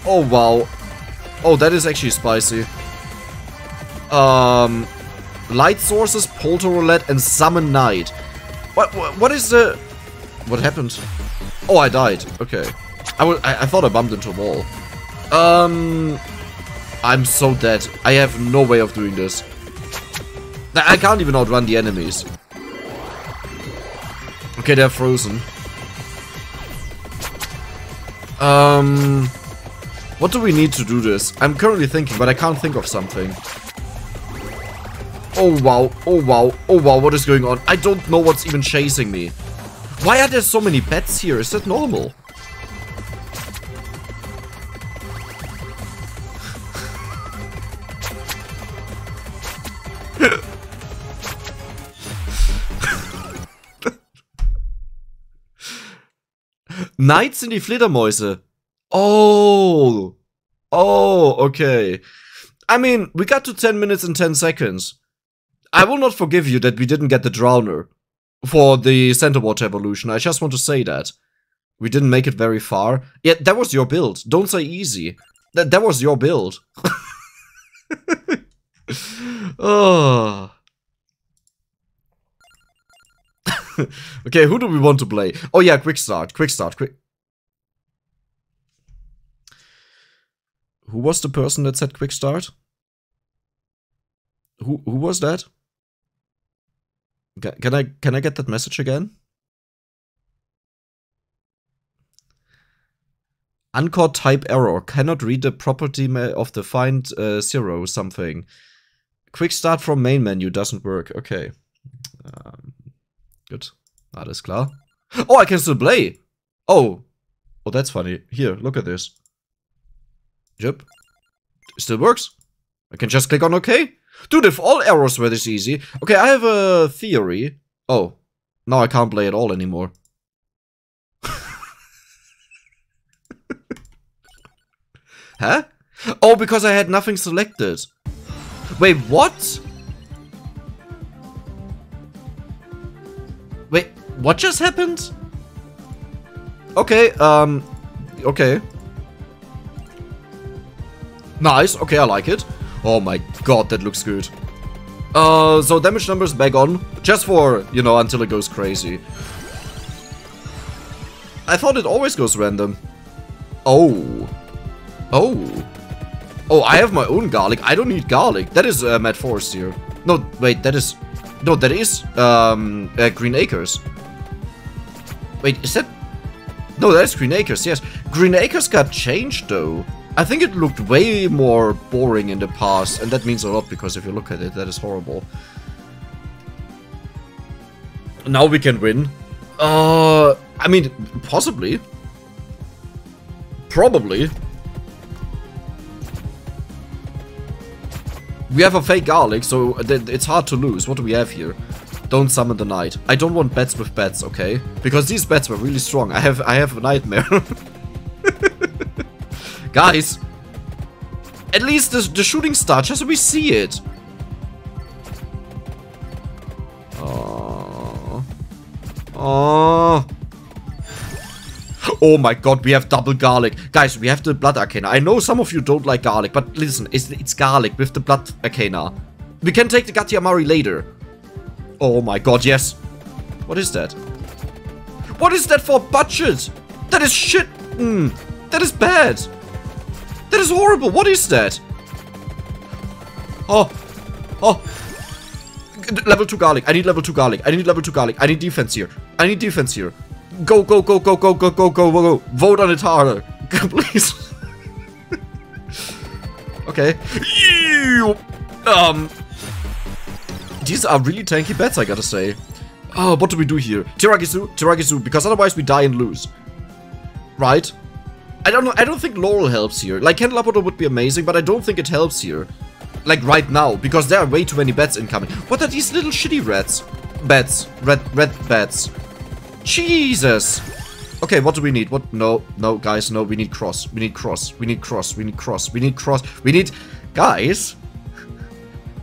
Oh wow. Oh, that is actually spicy. Um, light sources, polter roulette, and summon knight. What, what? What is the? What happened? Oh, I died. Okay. I, I, I thought I bumped into a wall. Um, I'm so dead. I have no way of doing this. I can't even outrun the enemies. Okay, they're frozen. Um, what do we need to do this? I'm currently thinking, but I can't think of something. Oh wow, oh wow, oh wow, what is going on? I don't know what's even chasing me. Why are there so many bats here? Is that normal? Knights sind die Fledermäuse. Oh. Oh, okay. I mean, we got to 10 minutes and 10 seconds. I will not forgive you that we didn't get the Drowner for the Santa Water evolution. I just want to say that. We didn't make it very far. Yeah, that was your build. Don't say easy. That, that was your build. oh. okay, who do we want to play? Oh yeah, quick start, quick start, quick. Who was the person that said quick start? Who who was that? Can I can I get that message again? Uncaught type error. Cannot read the property of the find uh, zero something. Quick start from main menu doesn't work. Okay. Um, good. Alles klar. Oh, I can still play. Oh. Oh, that's funny. Here, look at this. Yep. Still works. I can just click on OK. Dude, if all arrows were this easy... Okay, I have a theory. Oh. Now I can't play at all anymore. huh? Oh, because I had nothing selected. Wait, what? Wait, what just happened? Okay, um... Okay. Nice, okay, I like it. Oh my god, that looks good. Uh, so damage numbers back on, just for, you know, until it goes crazy. I thought it always goes random. Oh. Oh. Oh, I have my own garlic. I don't need garlic. That is uh, Mad Forest here. No, wait, that is... No, that is um, uh, Green Acres. Wait, is that... No, that is Green Acres, yes. Green Acres got changed, though. I think it looked way more boring in the past, and that means a lot because if you look at it, that is horrible. Now we can win. Uh, I mean, possibly. Probably. We have a fake garlic, so it's hard to lose. What do we have here? Don't summon the knight. I don't want bets with bets, okay? Because these bets were really strong. I have I have a nightmare. Guys! At least the, the shooting star, just so we see it. Oh. Oh. Oh my god, we have double garlic. Guys, we have the blood arcana. I know some of you don't like garlic, but listen, it's, it's garlic with the blood arcana. We can take the Gatti Amari later. Oh my god, yes. What is that? What is that for budget? That is shit. Mm, that is bad. That is horrible. What is that? Oh. Oh. Level 2 garlic. I need level 2 garlic. I need level 2 garlic. I need defense here. I need defense here. Go, go, go, go, go, go, go, go, go, go. Vote on it harder. Please. okay. Um. These are really tanky bets, I gotta say. Oh, what do we do here? Tiragisu, Tiragisu, because otherwise we die and lose. Right? I don't know, I don't think Laurel helps here. Like, Ken would be amazing, but I don't think it helps here. Like, right now, because there are way too many bats incoming. What are these little shitty rats? Bats. Red, red bats. Jesus! Okay, what do we need? What? No, no, guys, no, we need cross. We need cross. We need cross. We need cross. We need cross. We need... Guys?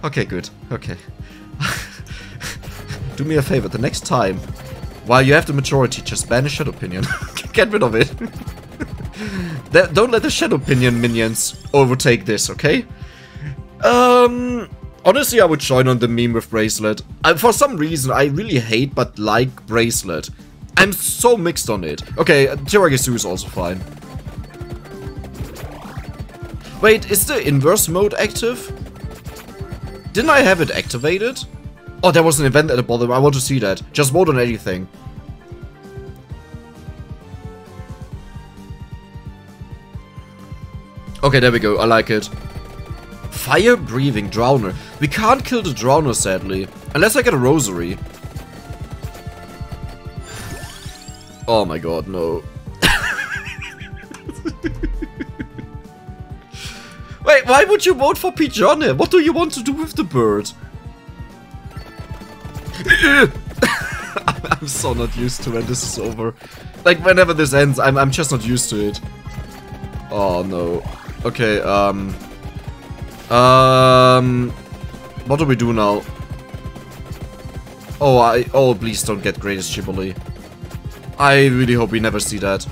Okay, good. Okay. do me a favor, the next time, while you have the majority, just banish that opinion. Get rid of it. Don't let the Shadow Pinion minions overtake this, okay? Um, honestly, I would join on the meme with Bracelet. Uh, for some reason, I really hate but like Bracelet. I'm so mixed on it. Okay, uh, Tiramisu is also fine. Wait, is the inverse mode active? Didn't I have it activated? Oh, there was an event at the bottom. I want to see that. Just more than anything. Okay, there we go. I like it. Fire breathing drowner. We can't kill the drowner, sadly. Unless I get a rosary. Oh my god, no. Wait, why would you vote for Pigeon? What do you want to do with the bird? I'm so not used to when this is over. Like, whenever this ends, I'm, I'm just not used to it. Oh, no. Okay, um... Um... What do we do now? Oh, I... Oh, please don't get Greatest Jubilee. I really hope we never see that.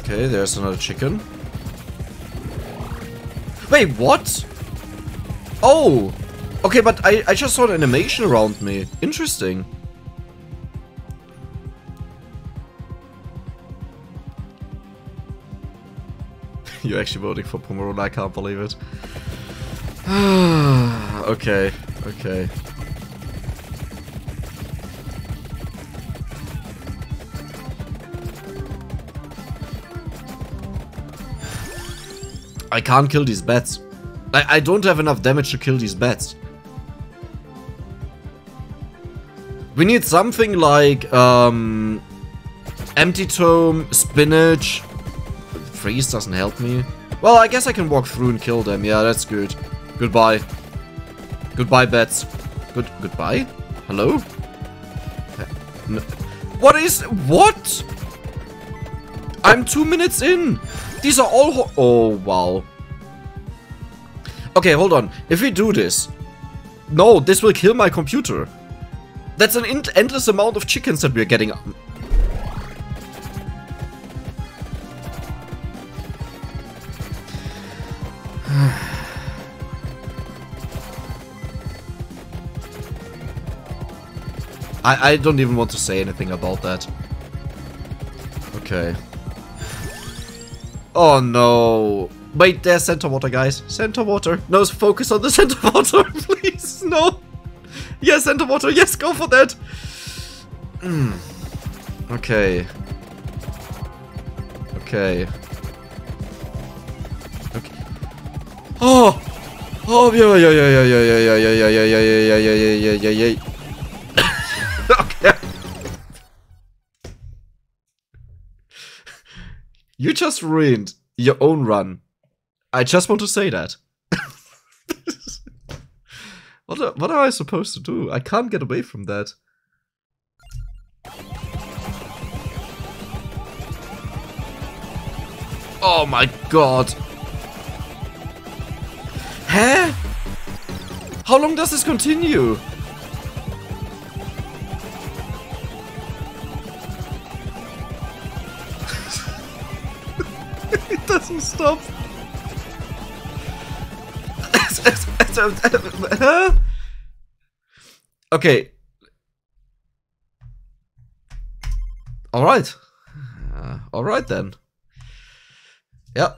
Okay, there's another chicken. Wait, what? Oh! Okay, but I, I just saw an animation around me. Interesting. You're actually voting for Pummarola, I can't believe it. okay, okay. I can't kill these bats. I, I don't have enough damage to kill these bats. We need something like, um... Empty Tome, Spinach... Freeze doesn't help me. Well, I guess I can walk through and kill them. Yeah, that's good. Goodbye. Goodbye, bats. Good- goodbye? Hello? Uh, no. What is- what? I'm two minutes in! These are all Oh, wow. Okay, hold on. If we do this... No, this will kill my computer. That's an endless amount of chickens that we're getting. I, I don't even want to say anything about that. Okay. Oh no. Wait, there's Santa Water, guys. Center water. No, focus on the Santa Water, please. No. Yes, Santa Water. Yes, go for that. Mm. Okay. Okay. Okay. Oh. Oh yeah yeah yeah yeah yeah yeah yeah yeah yeah yeah yeah yeah yeah yeah yeah yeah. You just ruined your own run. I just want to say that. what, what am I supposed to do? I can't get away from that. Oh my god. Huh? How long does this continue? Stop. okay. Alright. Uh, Alright then. Yeah.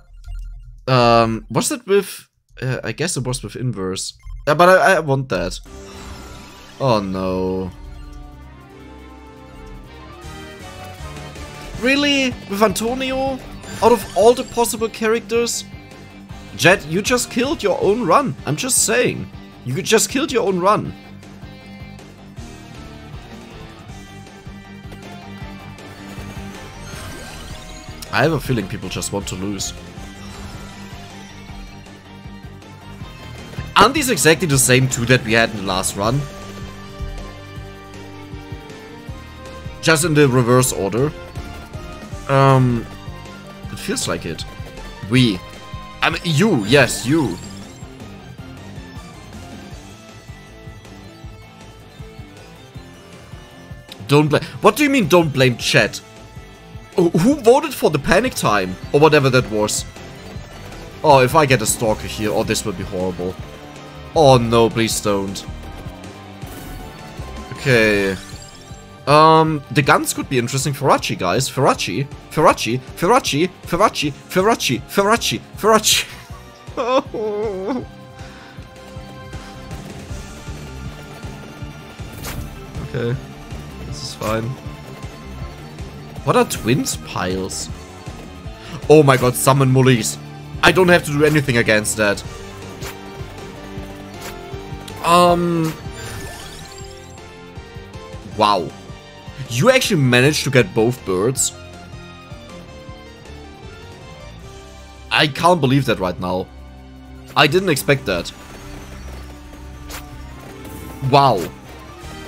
Um, was it with... Uh, I guess it was with inverse. Yeah, but I, I want that. Oh no. Really? With Antonio? Out of all the possible characters? Jet, you just killed your own run. I'm just saying. You just killed your own run. I have a feeling people just want to lose. Aren't these exactly the same two that we had in the last run? Just in the reverse order. Um, it feels like it. We. I mean, you, yes, you. Don't blame. What do you mean? Don't blame chat. Who voted for the panic time or whatever that was? Oh, if I get a stalker here, oh, this would be horrible. Oh no, please don't. Okay. Um, the guns could be interesting. Ferracci, guys. Ferracci. Ferracci. Ferracci. Ferracci. Ferracci. Ferracci. Ferracci. Okay. This is fine. What are twins piles? Oh my god, summon Molise. I don't have to do anything against that. Um... Wow. You actually managed to get both birds? I can't believe that right now. I didn't expect that. Wow.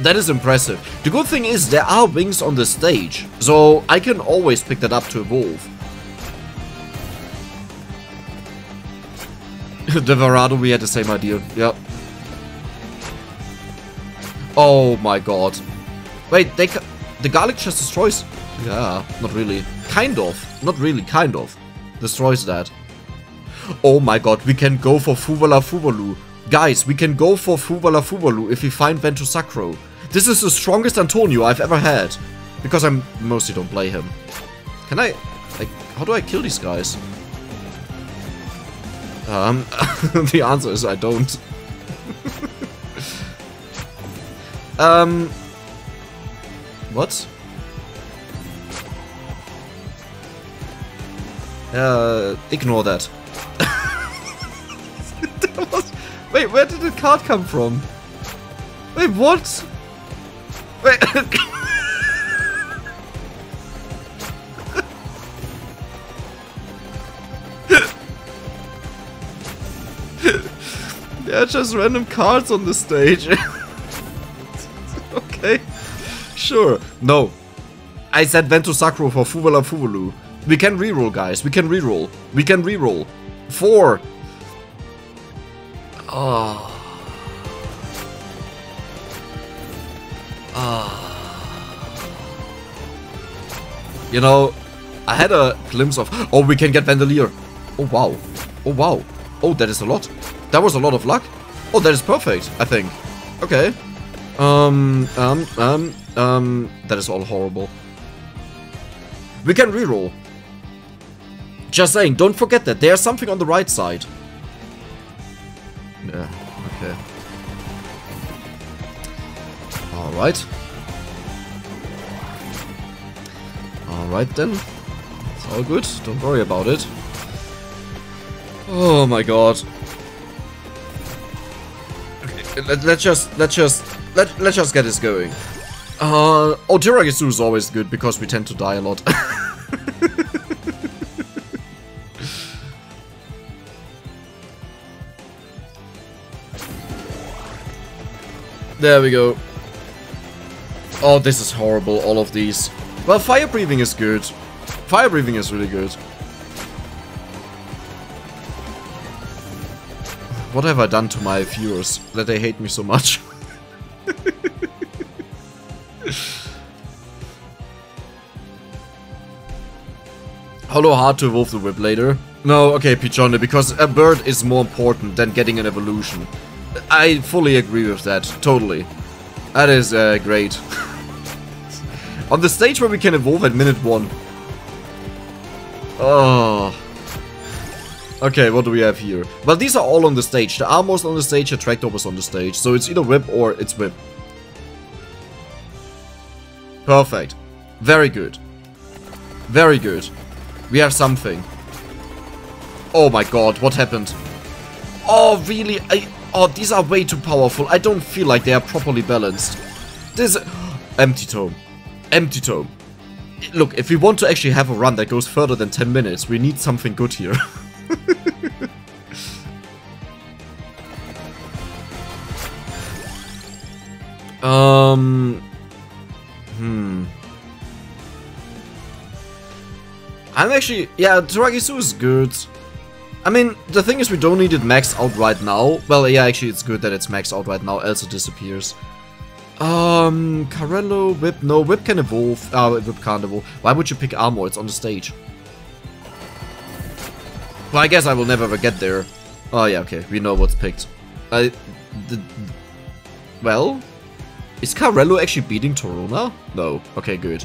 That is impressive. The good thing is there are wings on the stage, so I can always pick that up to evolve. the Verado, we had the same idea. Yep. Oh my god. Wait, they the garlic just destroys... Yeah, not really. Kind of. Not really, kind of. Destroys that. Oh my god, we can go for Fuwalafuwaloo. Guys, we can go for Fuwalafuwaloo if we find Vento Sacro. This is the strongest Antonio I've ever had. Because I mostly don't play him. Can I... Like, how do I kill these guys? Um, the answer is I don't. um... What? Uh, ignore that. that was... Wait, where did the card come from? Wait, what? Wait. there are just random cards on the stage. okay. Sure. No. I said Vento Sacro for Fuwalafuwaloo. We can reroll, guys. We can reroll. We can reroll. Four. Oh. You know, I had a glimpse of... Oh, we can get Vandalier. Oh, wow. Oh, wow. Oh, that is a lot. That was a lot of luck. Oh, that is perfect, I think. Okay. Um, um, um, um, that is all horrible. We can reroll. Just saying, don't forget that. There's something on the right side. Yeah, okay. Alright. Alright then. It's all good. Don't worry about it. Oh my god. Okay, let, let's just, let's just, let, let's just get this going. Uh, oh, Tiragisu is always good because we tend to die a lot. there we go. Oh, this is horrible, all of these. Well, fire breathing is good. Fire breathing is really good. What have I done to my viewers that they hate me so much? Hollow Heart to evolve the whip later. No, okay, Peachone, because a bird is more important than getting an evolution. I fully agree with that, totally. That is uh, great. On the stage where we can evolve at minute one. Oh. Okay, what do we have here? Well, these are all on the stage. The Armor's on the stage, the Tractor was on the stage. So it's either Whip or it's Whip. Perfect. Very good. Very good. We have something. Oh my god, what happened? Oh, really? I, oh, these are way too powerful. I don't feel like they are properly balanced. This... Empty Tome. Empty Tome. Look, if we want to actually have a run that goes further than 10 minutes, we need something good here. um... I'm actually... Yeah, Tiragisu is good. I mean, the thing is we don't need it maxed out right now. Well, yeah, actually it's good that it's maxed out right now, else it disappears. Um, Carello, Whip, no, Whip can evolve. Uh, Whip can't evolve. Why would you pick Armor? It's on the stage. Well, I guess I will never ever get there. Oh, yeah, okay, we know what's picked. I... The, well? Is Carello actually beating Torrona? No. Okay, good.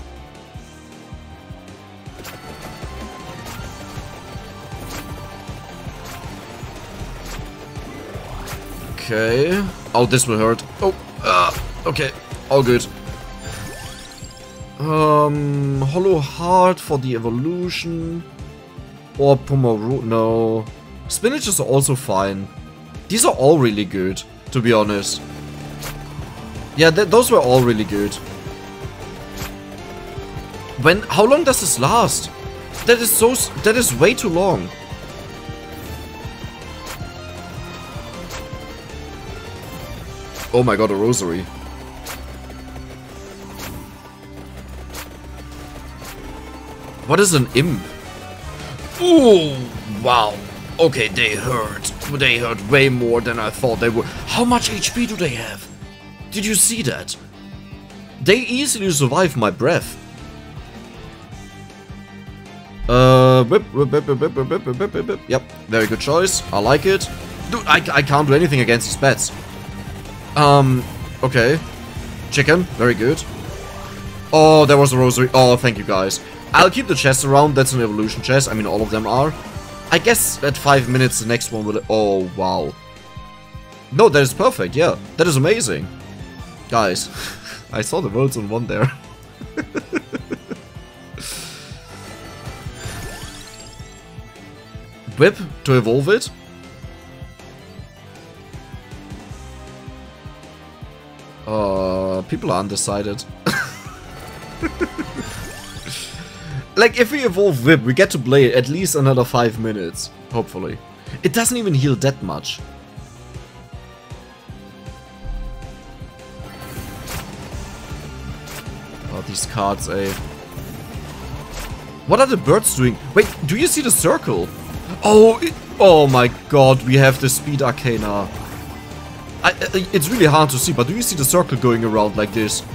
Okay. Oh, this will hurt. Oh, uh, okay. All good. Um, Hollow Heart for the evolution. Or Pummarola. No. Spinach is also fine. These are all really good, to be honest. Yeah, th those were all really good. When? How long does this last? That is so. That is way too long. Oh my god, a rosary. What is an imp? Oh, wow. Okay, they hurt. They hurt way more than I thought they would. How much HP do they have? Did you see that? They easily survive my breath. Uh, whip, whip, whip, whip, whip, whip, whip, whip, whip. Yep, very good choice. I like it. Dude, I, I can't do anything against these pets. Um, okay. Chicken, very good. Oh, there was a rosary. Oh, thank you guys. I'll keep the chest around. That's an evolution chest. I mean, all of them are. I guess at 5 minutes the next one will... Oh, wow. No, that is perfect. Yeah, that is amazing. Guys, I saw the worlds on one there. Whip to evolve it. Uh, people are undecided. like, if we evolve Whip, we get to play at least another 5 minutes. Hopefully. It doesn't even heal that much. Oh, these cards, eh. What are the birds doing? Wait, do you see the circle? Oh, it, oh my god, we have the speed arcana. I, it's really hard to see, but do you see the circle going around like this?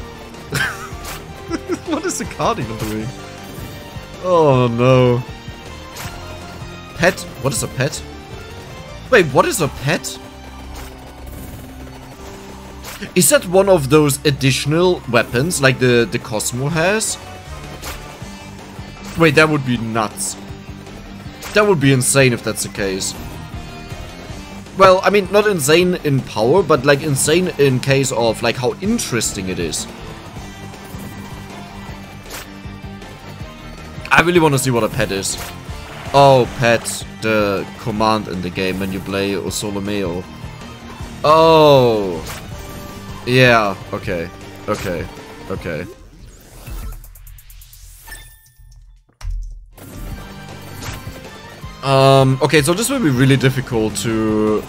what is the card even doing? Oh no. Pet? What is a pet? Wait, what is a pet? Is that one of those additional weapons like the, the Cosmo has? Wait, that would be nuts. That would be insane if that's the case. Well, I mean, not insane in power, but like insane in case of like how interesting it is. I really want to see what a pet is. Oh, pet, the command in the game when you play O'Sole Meeo. Oh. Yeah, okay. Okay. Okay. Um, okay, so this will be really difficult to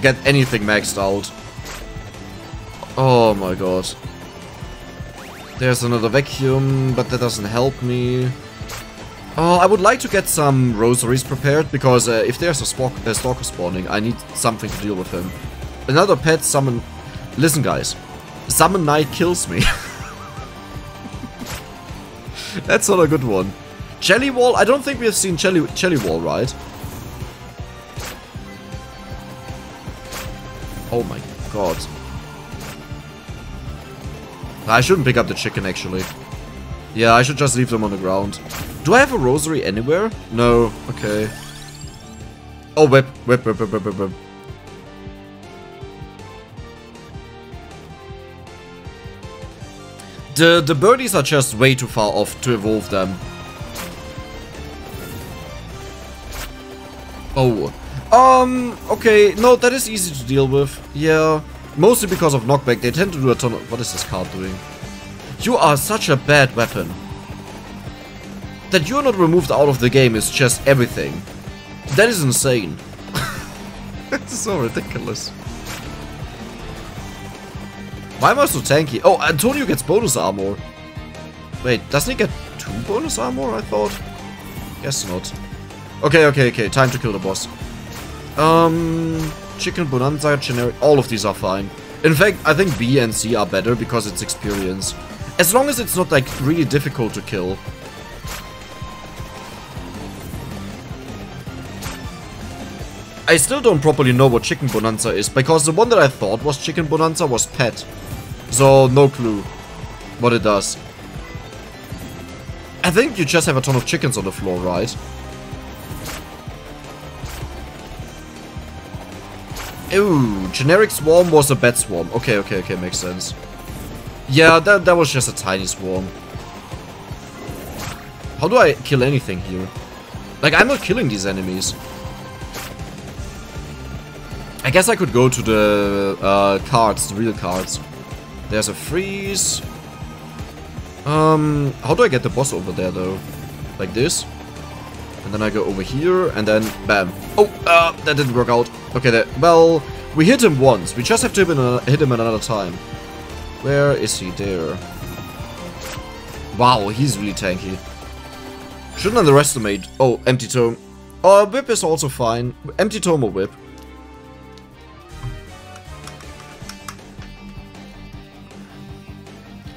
get anything maxed out. Oh my god. There's another vacuum, but that doesn't help me. Oh, I would like to get some rosaries prepared, because uh, if there's a, a stalker spawning, I need something to deal with him. Another pet summon... Listen guys, Summon Knight kills me. That's not a good one. Jelly Wall? I don't think we have seen Jelly, Jelly Wall, right? Oh my god. I shouldn't pick up the chicken, actually. Yeah, I should just leave them on the ground. Do I have a rosary anywhere? No. Okay. Oh, whip. Whip, whip, whip, whip, whip, whip. The, the birdies are just way too far off to evolve them. Oh. Um, okay, no, that is easy to deal with. Yeah, mostly because of knockback, they tend to do a ton of... What is this card doing? You are such a bad weapon. That you're not removed out of the game is just everything. That is insane. That's so ridiculous. Why am I so tanky? Oh, Antonio gets bonus armor. Wait, doesn't he get two bonus armor, I thought? Guess not. Okay, okay, okay, time to kill the boss. Um, Chicken Bonanza, generic, all of these are fine. In fact, I think B and C are better because it's experience. As long as it's not like really difficult to kill. I still don't properly know what Chicken Bonanza is, because the one that I thought was Chicken Bonanza was Pet. So, no clue what it does. I think you just have a ton of chickens on the floor, right? Ooh, generic swarm was a bad swarm. Okay, okay, okay, makes sense. Yeah, that, that was just a tiny swarm. How do I kill anything here? Like, I'm not killing these enemies. I guess I could go to the uh, cards, the real cards. There's a freeze. Um, how do I get the boss over there, though? Like this? And then I go over here, and then bam. Oh, uh, that didn't work out. Okay, that, well, we hit him once. We just have to hit him, hit him another time. Where is he? There. Wow, he's really tanky. Shouldn't underestimate. Oh, empty tome. Oh, whip is also fine. Empty tome or whip.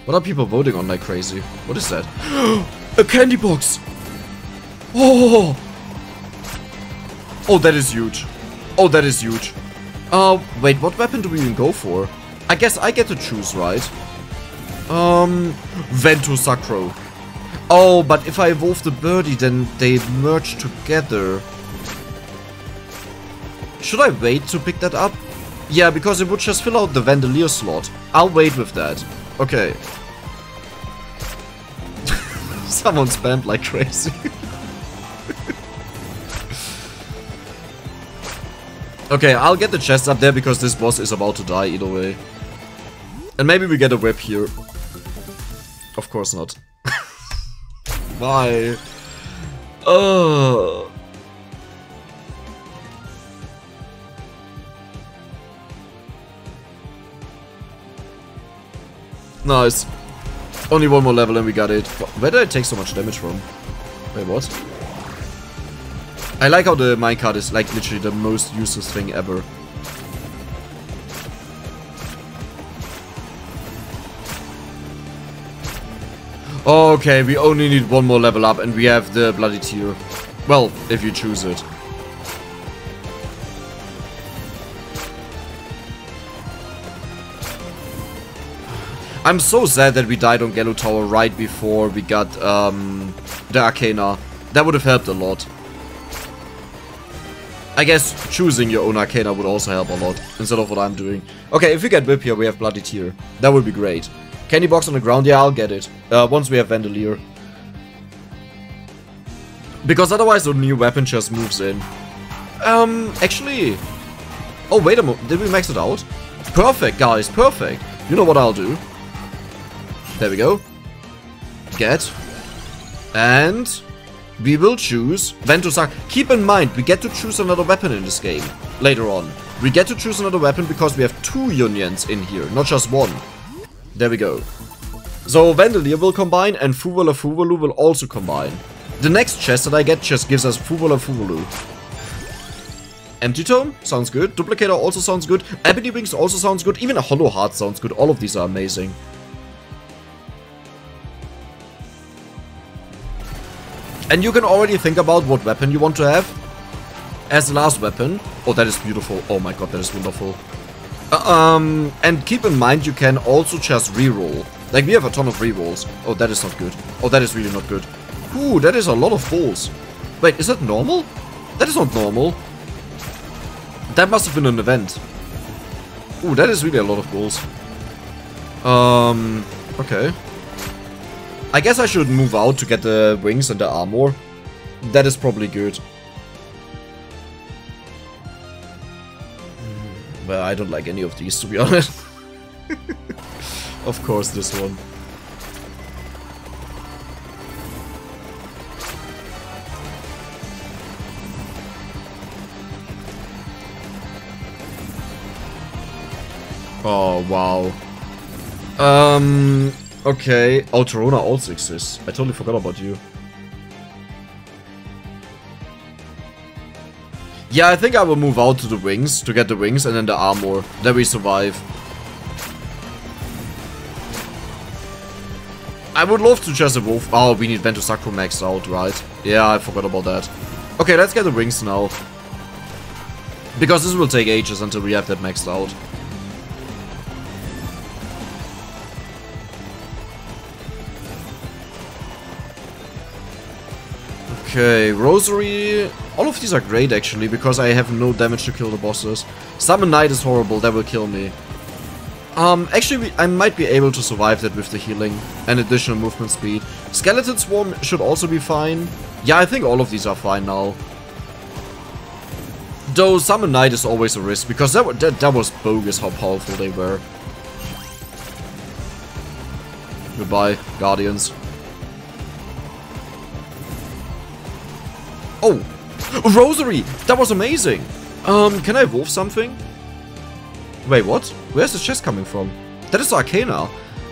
What are people voting on like crazy? What is that? a candy box! Oh! Oh, that is huge. Oh, that is huge. Uh, wait, what weapon do we even go for? I guess I get to choose, right? Um, Vento Sacro. Oh, but if I evolve the birdie, then they merge together. Should I wait to pick that up? Yeah, because it would just fill out the Vandalier slot. I'll wait with that. Okay. Someone spammed like crazy. okay, I'll get the chest up there because this boss is about to die either way. And maybe we get a whip here. Of course not. Why? Oh. Nice. Only one more level and we got it. Where did I take so much damage from? Wait, what? I like how the minecart is like literally the most useless thing ever. Okay, we only need one more level up and we have the Bloody Tear. Well, if you choose it. I'm so sad that we died on Gallo Tower right before we got um, the Arcana. That would have helped a lot. I guess choosing your own Arcana would also help a lot, instead of what I'm doing. Okay, if we get Whip here, we have Bloody Tear. That would be great. Candy Box on the ground? Yeah, I'll get it. Uh, once we have Vandalier. Because otherwise the new weapon just moves in. Um, actually... Oh, wait a moment. Did we max it out? Perfect, guys. Perfect. You know what I'll do? There we go. Get. And we will choose Ventusak. Keep in mind, we get to choose another weapon in this game later on. We get to choose another weapon because we have two unions in here, not just one. There we go. So Vandalier will combine and Fuwalafuwaloo will also combine. The next chest that I get just gives us Fuwalafuwaloo. Empty Tome sounds good. Duplicator also sounds good. Ebony Wings also sounds good. Even a Hollow Heart sounds good. All of these are amazing. And you can already think about what weapon you want to have. As the last weapon. Oh, that is beautiful. Oh my god, that is wonderful. Uh, um, and keep in mind you can also just reroll. Like, we have a ton of rerolls. Oh, that is not good. Oh, that is really not good. Ooh, that is a lot of balls. Wait, is that normal? That is not normal. That must have been an event. Ooh, that is really a lot of balls. Um, okay. I guess I should move out to get the wings and the armor. That is probably good. Hmm, well, I don't like any of these, to be honest. of course, this one. Oh, wow. Um, Okay. Oh, also exists. I totally forgot about you. Yeah, I think I will move out to the wings to get the wings and then the armor. Then we survive. I would love to just wolf. Oh, we need Vento Sacro maxed out, right? Yeah, I forgot about that. Okay, let's get the wings now. Because this will take ages until we have that maxed out. Okay, Rosary... All of these are great, actually, because I have no damage to kill the bosses. Summon Knight is horrible, that will kill me. Um, actually, I might be able to survive that with the healing and additional movement speed. Skeleton Swarm should also be fine. Yeah, I think all of these are fine now. Though Summon Knight is always a risk, because that, that, that was bogus how powerful they were. Goodbye, Guardians. Oh! Rosary! That was amazing! Um, can I evolve something? Wait, what? Where's the chest coming from? That is Arcana.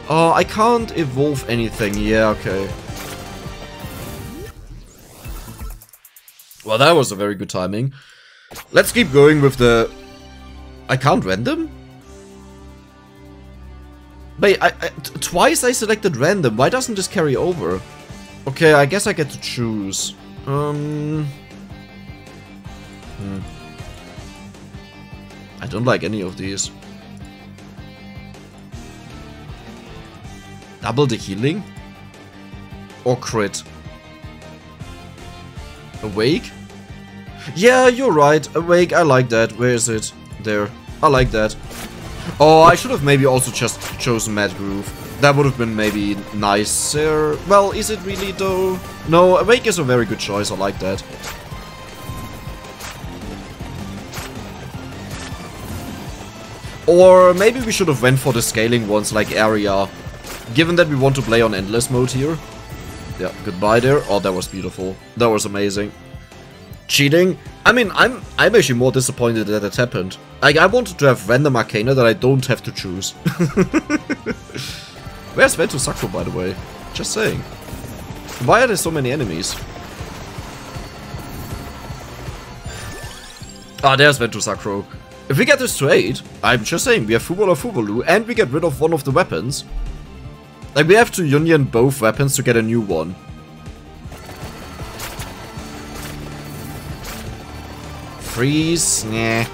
Uh, I can't evolve anything. Yeah, okay. Well, that was a very good timing. Let's keep going with the... I can't random? Wait, I, I, twice I selected random. Why doesn't this carry over? Okay, I guess I get to choose. Um... Hmm. I don't like any of these. Double the healing? Or crit? Awake? Yeah, you're right. Awake, I like that. Where is it? There. I like that. Oh, I should have maybe also just chosen Mad Groove. That would have been maybe nicer. Well, is it really though? No, Awake is a very good choice. I like that. Or maybe we should have went for the scaling ones like Area. Given that we want to play on Endless mode here. Yeah, goodbye there. Oh, that was beautiful. That was amazing. Cheating? I mean, I'm I'm actually more disappointed that it happened. Like, I wanted to have random Arcana that I don't have to choose. Where's Vento Sacro, by the way? Just saying. Why are there so many enemies? Ah, there's Vento Sacro. If we get this to 8, I'm just saying, we have Fuwalafuwaloo, and we get rid of one of the weapons. Like, we have to union both weapons to get a new one. Freeze? Nah.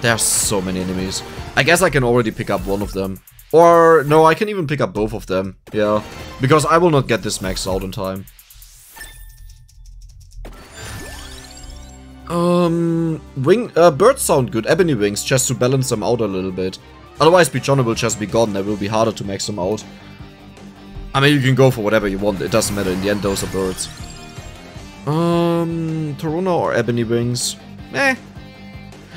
There are so many enemies. I guess I can already pick up one of them. Or, no, I can even pick up both of them. Yeah. Because I will not get this maxed out in time. Um, wing, uh, birds sound good, ebony wings, just to balance them out a little bit. Otherwise, Peachone will just be gone, it will be harder to max them out. I mean, you can go for whatever you want, it doesn't matter, in the end, those are birds. Um, Torrona or ebony wings? Eh.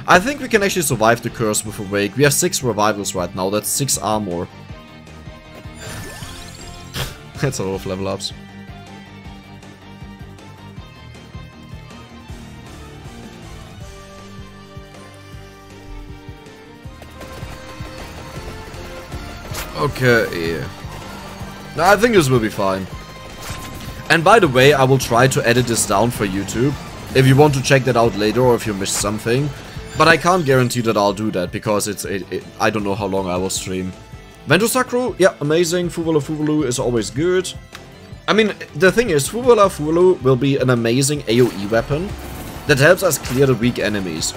I think we can actually survive the curse with Awake. We have 6 revivals right now, that's 6 armor. that's a lot of level ups. Okay. No, I think this will be fine. And by the way, I will try to edit this down for YouTube. If you want to check that out later or if you missed something. But I can't guarantee that I'll do that because it's it, it, I don't know how long I will stream. Vento Sacro, yeah, amazing. Fuwalafuwaloo is always good. I mean, the thing is, Fuwalafuwaloo will be an amazing AoE weapon that helps us clear the weak enemies.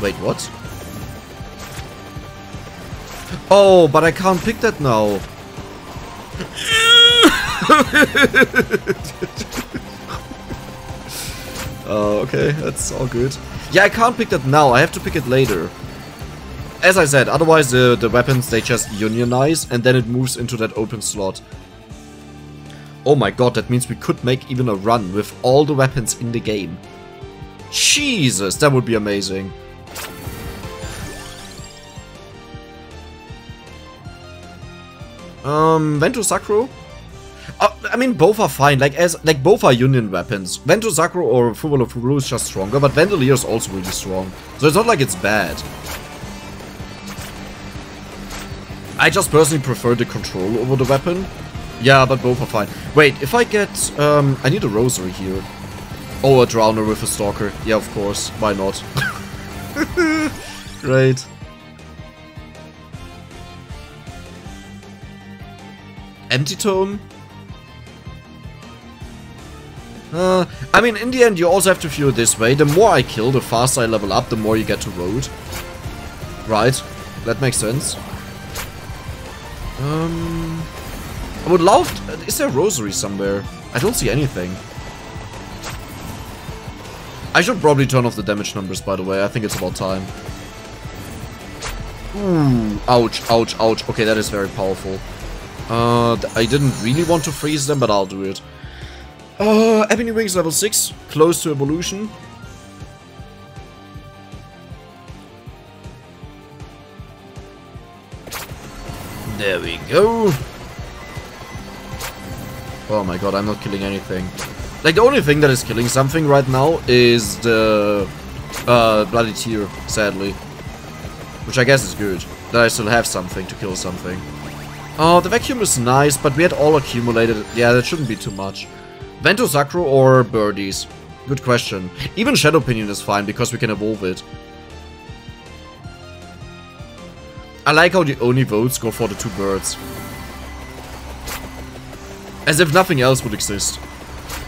Wait, what? Oh, but I can't pick that now. oh, okay, that's all good. Yeah, I can't pick that now, I have to pick it later. As I said, otherwise the, the weapons, they just unionize and then it moves into that open slot. Oh my god, that means we could make even a run with all the weapons in the game. Jesus, that would be amazing. Um, Vento Sacro? Uh, I mean, both are fine. Like, as like both are union weapons. Vento Sacro or Fuvolo Furu is just stronger, but Vandalier is also really strong. So it's not like it's bad. I just personally prefer the control over the weapon. Yeah, but both are fine. Wait, if I get... Um, I need a rosary here. Oh, a Drowner with a Stalker. Yeah, of course. Why not? Great. Empty Tome? Uh, I mean, in the end, you also have to it this way. The more I kill, the faster I level up, the more you get to road. Right. That makes sense. Um, I would love... To, is there a rosary somewhere? I don't see anything. I should probably turn off the damage numbers, by the way. I think it's about time. Ooh, ouch, ouch, ouch. Okay, that is very powerful. Uh, I didn't really want to freeze them, but I'll do it. Uh, Ebony Wings level 6, close to evolution. There we go. Oh my god, I'm not killing anything. Like, the only thing that is killing something right now is the uh, Bloody Tear, sadly. Which I guess is good, that I still have something to kill something. Oh, the vacuum is nice, but we had all accumulated. Yeah, that shouldn't be too much. Vento Sacro or Birdies? Good question. Even Shadow Pinion is fine, because we can evolve it. I like how the only votes go for the two birds. As if nothing else would exist.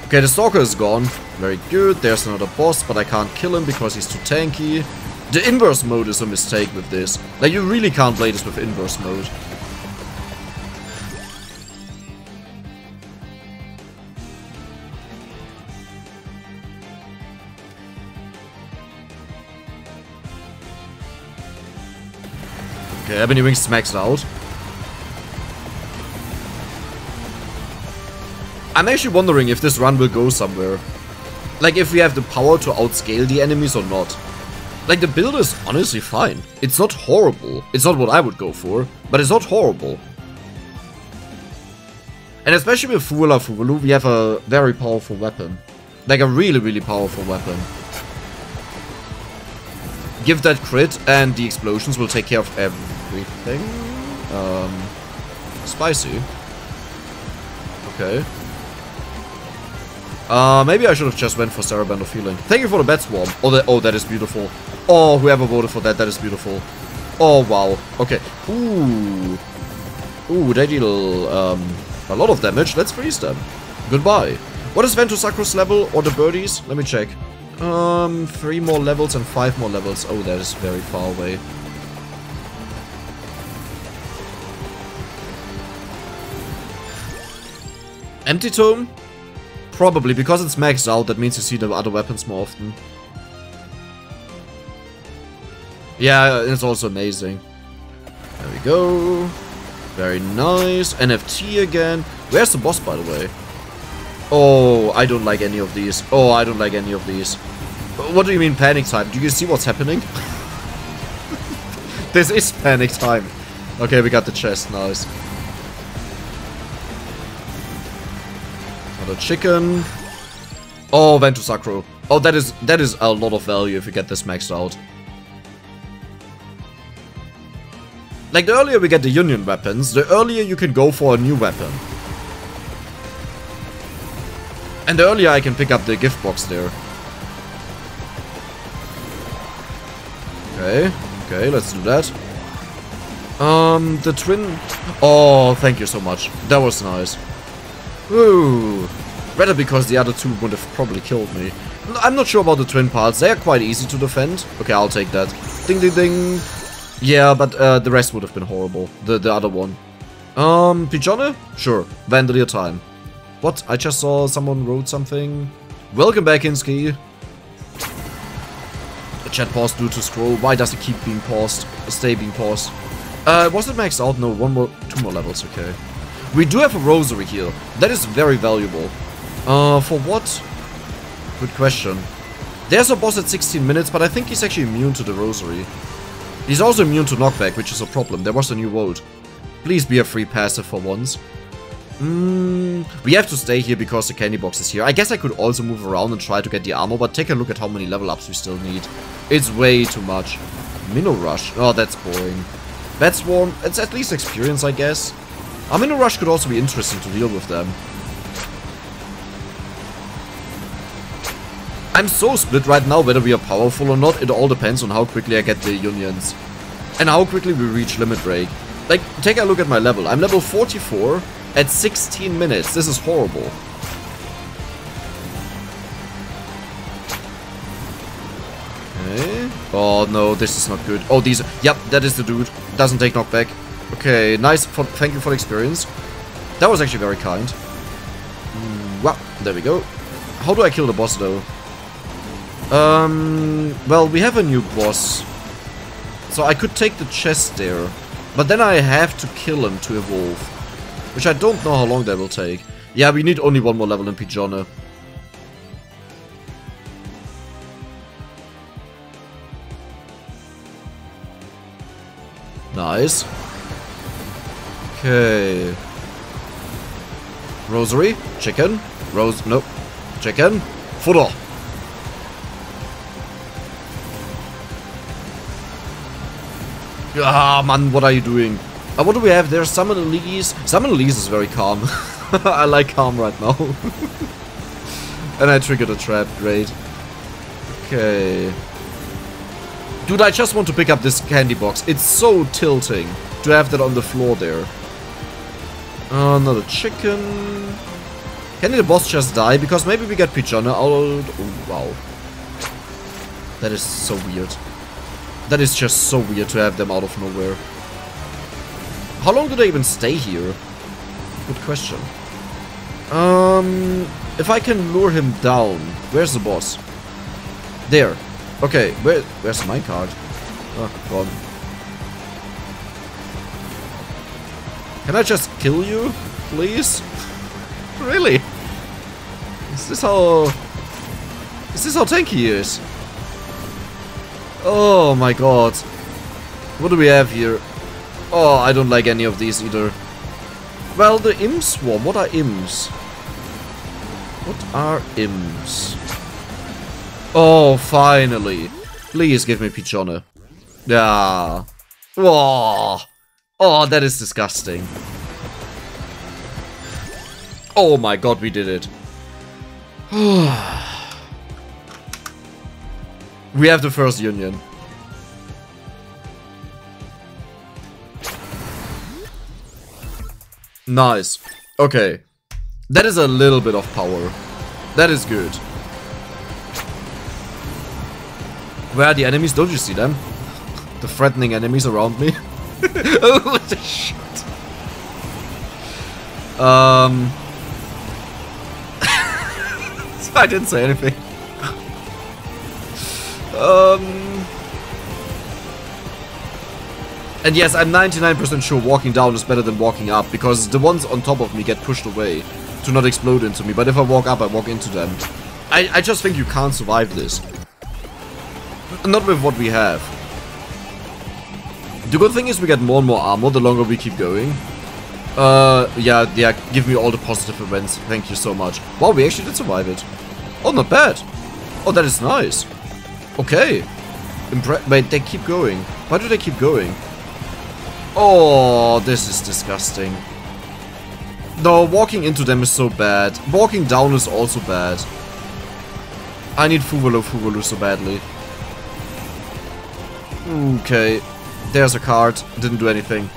Okay, the Stalker is gone. Very good. There's another boss, but I can't kill him because he's too tanky. The inverse mode is a mistake with this. Like, you really can't play this with inverse mode. Okay, Ebony Wings maxed out. I'm actually wondering if this run will go somewhere. Like, if we have the power to outscale the enemies or not. Like, the build is honestly fine. It's not horrible. It's not what I would go for, but it's not horrible. And especially with Fuwalafuwaloo, we have a very powerful weapon. Like, a really, really powerful weapon. Give that crit, and the explosions will take care of everything. Um, spicy. Okay. Uh, maybe I should have just went for Sarabande of Healing. Thank you for the Bat Swarm. Oh, that, oh, that is beautiful. Oh, whoever voted for that, that is beautiful. Oh, wow. Okay. Ooh. Ooh, they deal um, a lot of damage. Let's freeze them. Goodbye. What is Vento Sacro's level or the birdies? Let me check. Um, three more levels and five more levels. Oh, that is very far away. Empty Tome? Probably, because it's maxed out, that means you see the other weapons more often. Yeah, it's also amazing. There we go. Very nice. NFT again. Where's the boss, by the way? Oh, I don't like any of these. Oh, I don't like any of these. What do you mean panic time? Do you see what's happening? this is panic time. Okay, we got the chest. Nice. Another chicken. Oh, Vento Sacro. Oh, that is that is a lot of value if you get this maxed out. Like, the earlier we get the Union weapons, the earlier you can go for a new weapon. And the earlier I can pick up the gift box there. Okay, okay, let's do that. Um, the twin... Oh, thank you so much. That was nice. Ooh. Better because the other two would have probably killed me. I'm not sure about the twin parts. They are quite easy to defend. Okay, I'll take that. Ding, ding, ding. Yeah, but uh, the rest would have been horrible. The the other one. Um, Peachone? Sure. Vandalier time. What? I just saw someone wrote something. Welcome back, Insky. The chat paused due to scroll. Why does it keep being paused? Stay being paused. Uh, was it maxed out? No, one more, two more levels, okay. We do have a rosary here. That is very valuable. Uh, for what? Good question. There's a boss at 16 minutes, but I think he's actually immune to the rosary. He's also immune to knockback, which is a problem. There was a new vote. Please be a free passive for once. Mm, we have to stay here because the candy box is here. I guess I could also move around and try to get the armor, but take a look at how many level ups we still need. It's way too much. Minnow Rush. Oh, that's boring. Bat Swarm. It's at least experience, I guess. A Minnow Rush could also be interesting to deal with them. I'm so split right now whether we are powerful or not. It all depends on how quickly I get the unions. And how quickly we reach limit break. Like, take a look at my level. I'm level 44. At 16 minutes. This is horrible. Okay. Oh no, this is not good. Oh, these... Yep, that is the dude. Doesn't take knockback. Okay, nice. For, thank you for the experience. That was actually very kind. Mm, well, there we go. How do I kill the boss though? Um, well, we have a new boss. So I could take the chest there. But then I have to kill him to evolve. Which I don't know how long that will take. Yeah, we need only one more level in Pijana. Nice. Okay. Rosary, chicken, rose, nope, chicken, footer. Ah, man, what are you doing? Uh, what do we have there? Summon Elise. Summon Elise is very calm. I like calm right now. and I triggered a trap, great. Okay. Dude, I just want to pick up this candy box. It's so tilting to have that on the floor there. Uh, another chicken. Can the boss just die? Because maybe we get Pijana out. Oh, wow. That is so weird. That is just so weird to have them out of nowhere. How long do they even stay here? Good question. Um, if I can lure him down, where's the boss? There. Okay, where, where's my card? Oh, God. Can I just kill you, please? really? Is this how... Is this how tanky he is? Oh my god. What do we have here? Oh, I don't like any of these either. Well, the Im Swarm. What are Ims? What are Ims? Oh, finally. Please give me Peachone. Yeah. Oh. oh, that is disgusting. Oh my god, we did it. We have the first union. Nice. Okay. That is a little bit of power. That is good. Where are the enemies? Don't you see them? The threatening enemies around me. oh, what the shit. Um... I didn't say anything. Um... And yes, I'm 99% sure walking down is better than walking up, because the ones on top of me get pushed away to not explode into me, but if I walk up, I walk into them. I, I just think you can't survive this. Not with what we have. The good thing is we get more and more armor the longer we keep going. Uh, yeah, yeah, give me all the positive events. Thank you so much. Wow, we actually did survive it. Oh, not bad. Oh, that is nice. Okay. Impre Wait, they keep going. Why do they keep going? Oh, this is disgusting. No, walking into them is so bad. Walking down is also bad. I need Fuwalafuwaloo so badly. Okay. There's a card. Didn't do anything.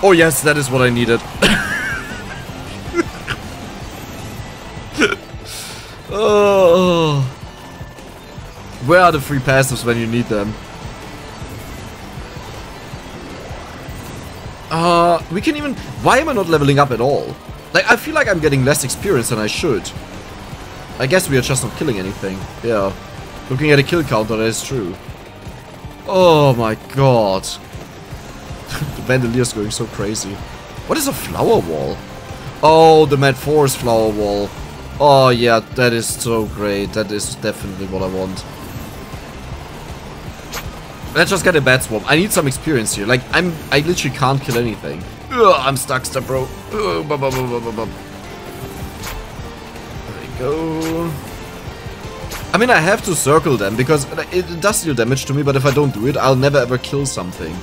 Oh yes, that is what I needed. oh. Where are the free passives when you need them? Uh, we can even... Why am I not leveling up at all? Like, I feel like I'm getting less experience than I should. I guess we are just not killing anything. Yeah. Looking at a kill counter, that is true. Oh my god. the Vandalier's going so crazy. What is a flower wall? Oh, the Mad Forest flower wall. Oh yeah, that is so great. That is definitely what I want. Let's just get a bad swap. I need some experience here. Like, I'm, I literally can't kill anything. Ugh, I'm stuck, stuck, bro. Ugh, bum, bum, bum, there we go. I mean, I have to circle them because it does deal damage to me, but if I don't do it, I'll never ever kill something.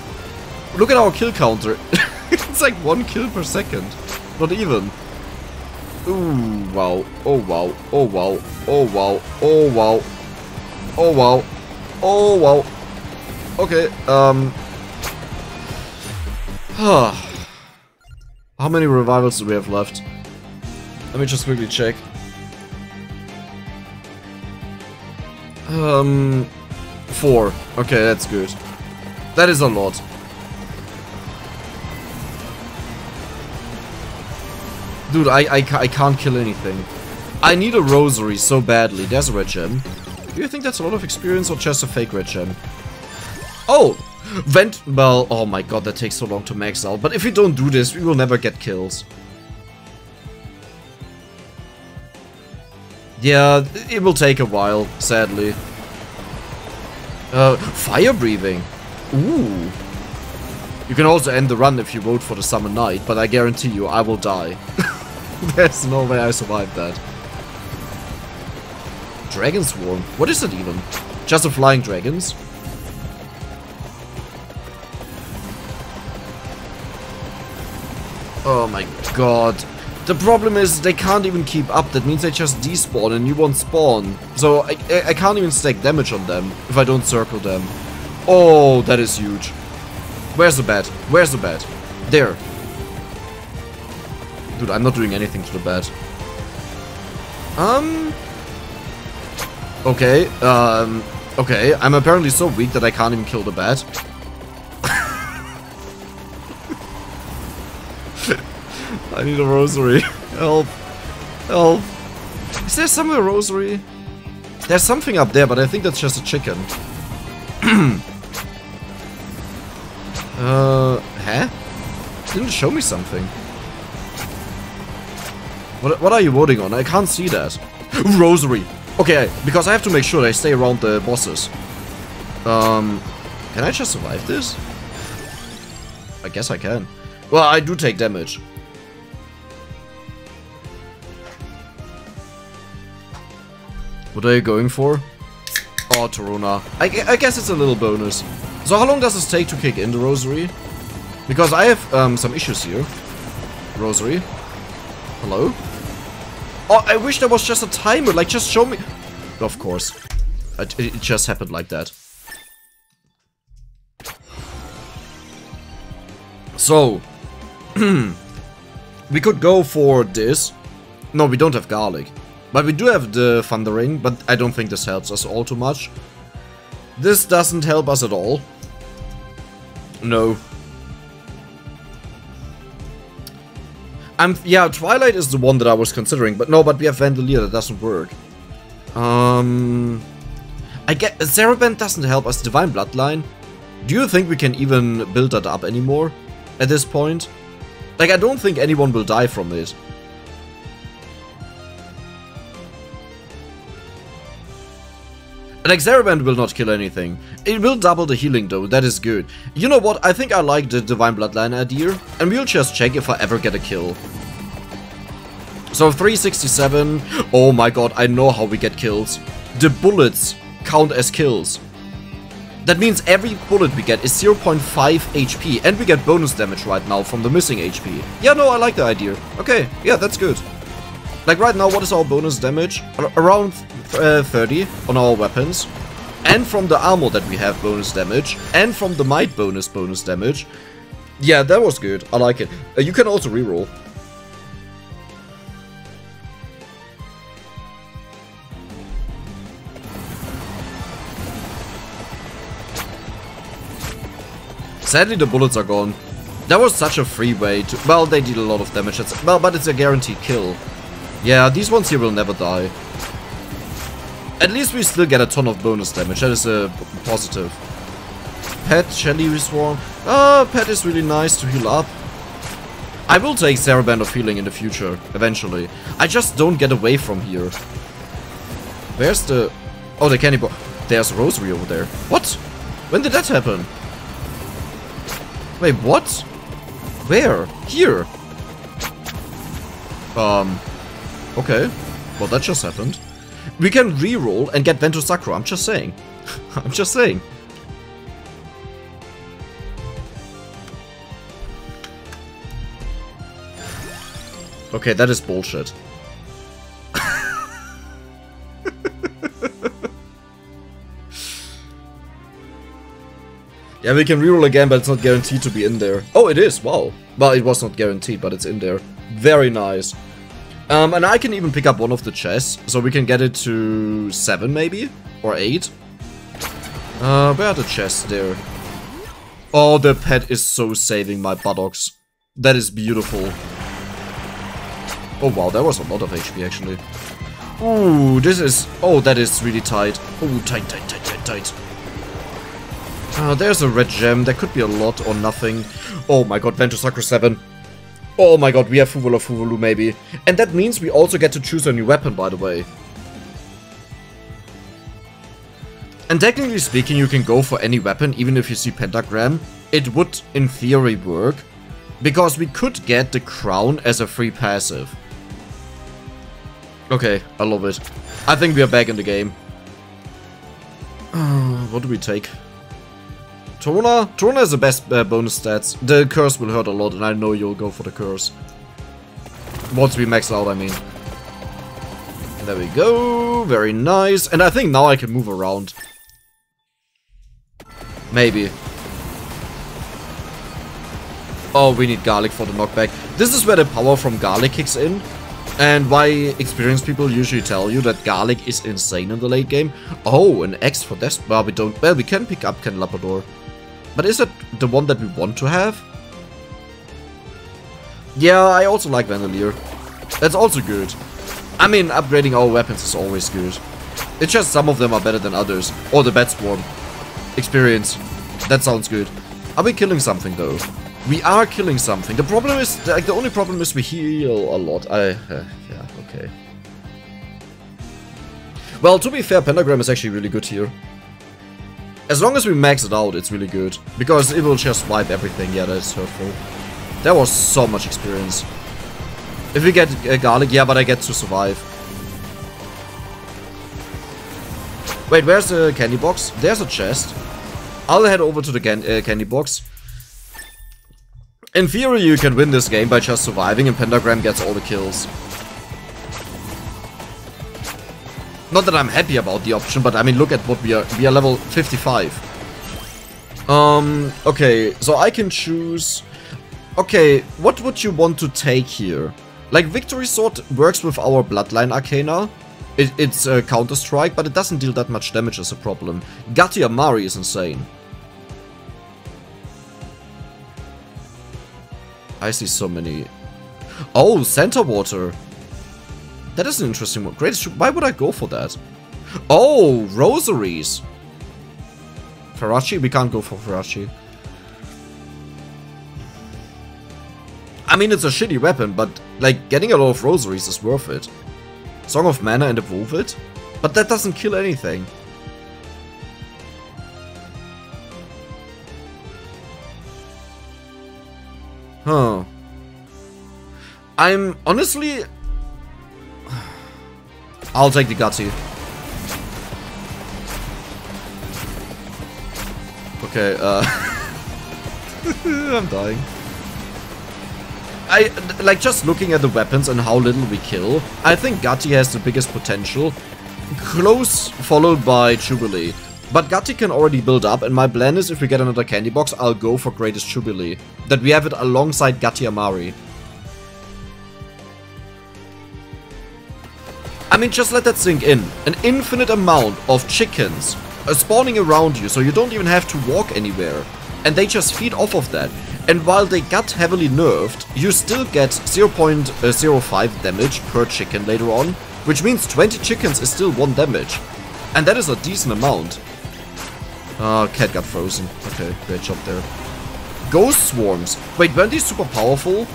Look at our kill counter. it's like one kill per second. Not even. Ooh, wow. Oh, wow. Oh, wow. Oh, wow. Oh, wow. Oh, wow. Oh, wow. Okay, um... How many revivals do we have left? Let me just quickly check. Um, four. Okay, that's good. That is a lot. Dude, I, I, I can't kill anything. I need a rosary so badly. There's a red gem. Do you think that's a lot of experience or just a fake red gem? Oh! Vent... Well, oh my god, that takes so long to max out. But if we don't do this, we will never get kills. Yeah, it will take a while, sadly. Uh, fire breathing. Ooh. You can also end the run if you vote for the Summon Knight, but I guarantee you I will die. There's no way I survived that. Dragon Swarm? What is it even? Just a flying dragons? Oh my god. The problem is they can't even keep up. That means they just despawn and you won't spawn. So I, I, I can't even stack damage on them if I don't circle them. Oh, that is huge. Where's the bed? Where's the bed? There. Dude, I'm not doing anything to the bed. Um... Okay, um... Okay, I'm apparently so weak that I can't even kill the bat. I need a rosary. Help. Help. Is there somewhere a rosary? There's something up there, but I think that's just a chicken. uh, huh? Didn't show me something. What, what are you voting on? I can't see that. Rosary! Okay, because I have to make sure I stay around the bosses. Um, can I just survive this? I guess I can. Well, I do take damage. What are you going for? Oh, Torrona. I, I guess it's a little bonus. So how long does this take to kick in the Rosary? Because I have um, some issues here. Rosary. Hello? Oh, I wish there was just a timer. Like, just show me... Of course. It, it just happened like that. So. we could go for this. No, we don't have garlic. But we do have the thundering, but I don't think this helps us all too much. This doesn't help us at all. No. I'm, yeah, Twilight is the one that I was considering, but no, but we have Vandalier, that doesn't work. Um, I get, Sarabande doesn't help us, Divine Bloodline. Do you think we can even build that up anymore at this point? Like, I don't think anyone will die from it. Like, Sarabande will not kill anything. It will double the healing though, that is good. You know what, I think I like the Divine Bloodline idea, and we'll just check if I ever get a kill. So 367, oh my god, I know how we get kills. The bullets count as kills. That means every bullet we get is 0.5 HP, and we get bonus damage right now from the missing HP. Yeah, no, I like the idea. Okay, yeah, that's good. Like right now, what is our bonus damage? Around uh, 30 on our weapons. And from the armor that we have bonus damage. And from the might bonus bonus damage. Yeah, that was good. I like it. Uh, you can also reroll. Sadly, the bullets are gone. That was such a free way to... Well, they did a lot of damage. Well, but it's a guaranteed kill. Yeah, these ones here will never die. At least we still get a ton of bonus damage. That is a positive. Pet, Shelly Swarm. Ah, Pet is really nice to heal up. I will take Sarabande of Healing in the future, eventually. I just don't get away from here. Where's the... Oh, the candy bar. There's Rosary over there. What? When did that happen? Wait, what? Where? Here? Um... Okay. Well, that just happened. We can re-roll and get Vento Sacro, I'm just saying. I'm just saying. Okay, that is bullshit. yeah, we can reroll again, but it's not guaranteed to be in there. Oh, it is. Wow. Well, it was not guaranteed, but it's in there. Very nice. Um, and I can even pick up one of the chests, so we can get it to 7 maybe? Or 8? Uh, where are the chests there? Oh, the pet is so saving my buttocks. That is beautiful. Oh wow, that was a lot of HP actually. Ooh, this is... Oh, that is really tight. Oh, tight, tight, tight, tight, tight. Uh, there's a red gem. That could be a lot or nothing. Oh my god, Vento Sacro 7. Oh my god, we have Fuwalafuwaloo maybe. And that means we also get to choose a new weapon, by the way. And technically speaking, you can go for any weapon, even if you see Pentagram. It would, in theory, work. Because we could get the crown as a free passive. Okay, I love it. I think we are back in the game. Uh, what do we take? Torrona? Torrona has the best uh, bonus stats. The curse will hurt a lot, and I know you'll go for the curse. Once we max out, I mean. There we go. Very nice. And I think now I can move around. Maybe. Oh, we need garlic for the knockback. This is where the power from garlic kicks in. And why experienced people usually tell you that garlic is insane in the late game. Oh, an X for this. Well, we don't. Well, we can pick up Candelabrador. But is it the one that we want to have? Yeah, I also like Vandalier. That's also good. I mean, upgrading our weapons is always good. It's just some of them are better than others. Or the Bat Swarm. Experience. That sounds good. Are we killing something though? We are killing something. The problem is, like, the only problem is we heal a lot. I, uh, yeah, okay. Well, to be fair, Pentagram is actually really good here. As long as we max it out, it's really good. Because it will just wipe everything. Yeah, that's hurtful. That was so much experience. If we get uh, garlic, yeah, but I get to survive. Wait, where's the candy box? There's a chest. I'll head over to the can uh, candy box. In theory, you can win this game by just surviving and Pentagram gets all the kills. Not that I'm happy about the option, but I mean, look at what we are. We are level 55. Um, okay, so I can choose... Okay, what would you want to take here? Like, Victory Sword works with our Bloodline Arcana. It, it's a Counter-Strike, but it doesn't deal that much damage as a problem. Gatti Amari is insane. I see so many... Oh, Santa Water. That is an interesting one. Great. Why would I go for that? Oh, rosaries. Phieraggi? We can't go for Phieraggi. I mean, it's a shitty weapon, but, like, getting a lot of rosaries is worth it. Song of Mana and Evolve it? But that doesn't kill anything. Huh. I'm honestly... I'll take the Gutsy. Okay, uh... I'm dying. I, like, just looking at the weapons and how little we kill, I think Gatti has the biggest potential. Close, followed by Jubilee. But Gatti can already build up, and my plan is if we get another candy box, I'll go for Greatest Jubilee. That we have it alongside Gatti Amari. I mean, just let that sink in. An infinite amount of chickens are spawning around you, so you don't even have to walk anywhere. And they just feed off of that. And while they got heavily nerfed, you still get 0.05 damage per chicken later on, which means 20 chickens is still 1 damage. And that is a decent amount. Ah, cat got frozen. Okay, great job there. Ghost swarms. Wait, weren't these super powerful?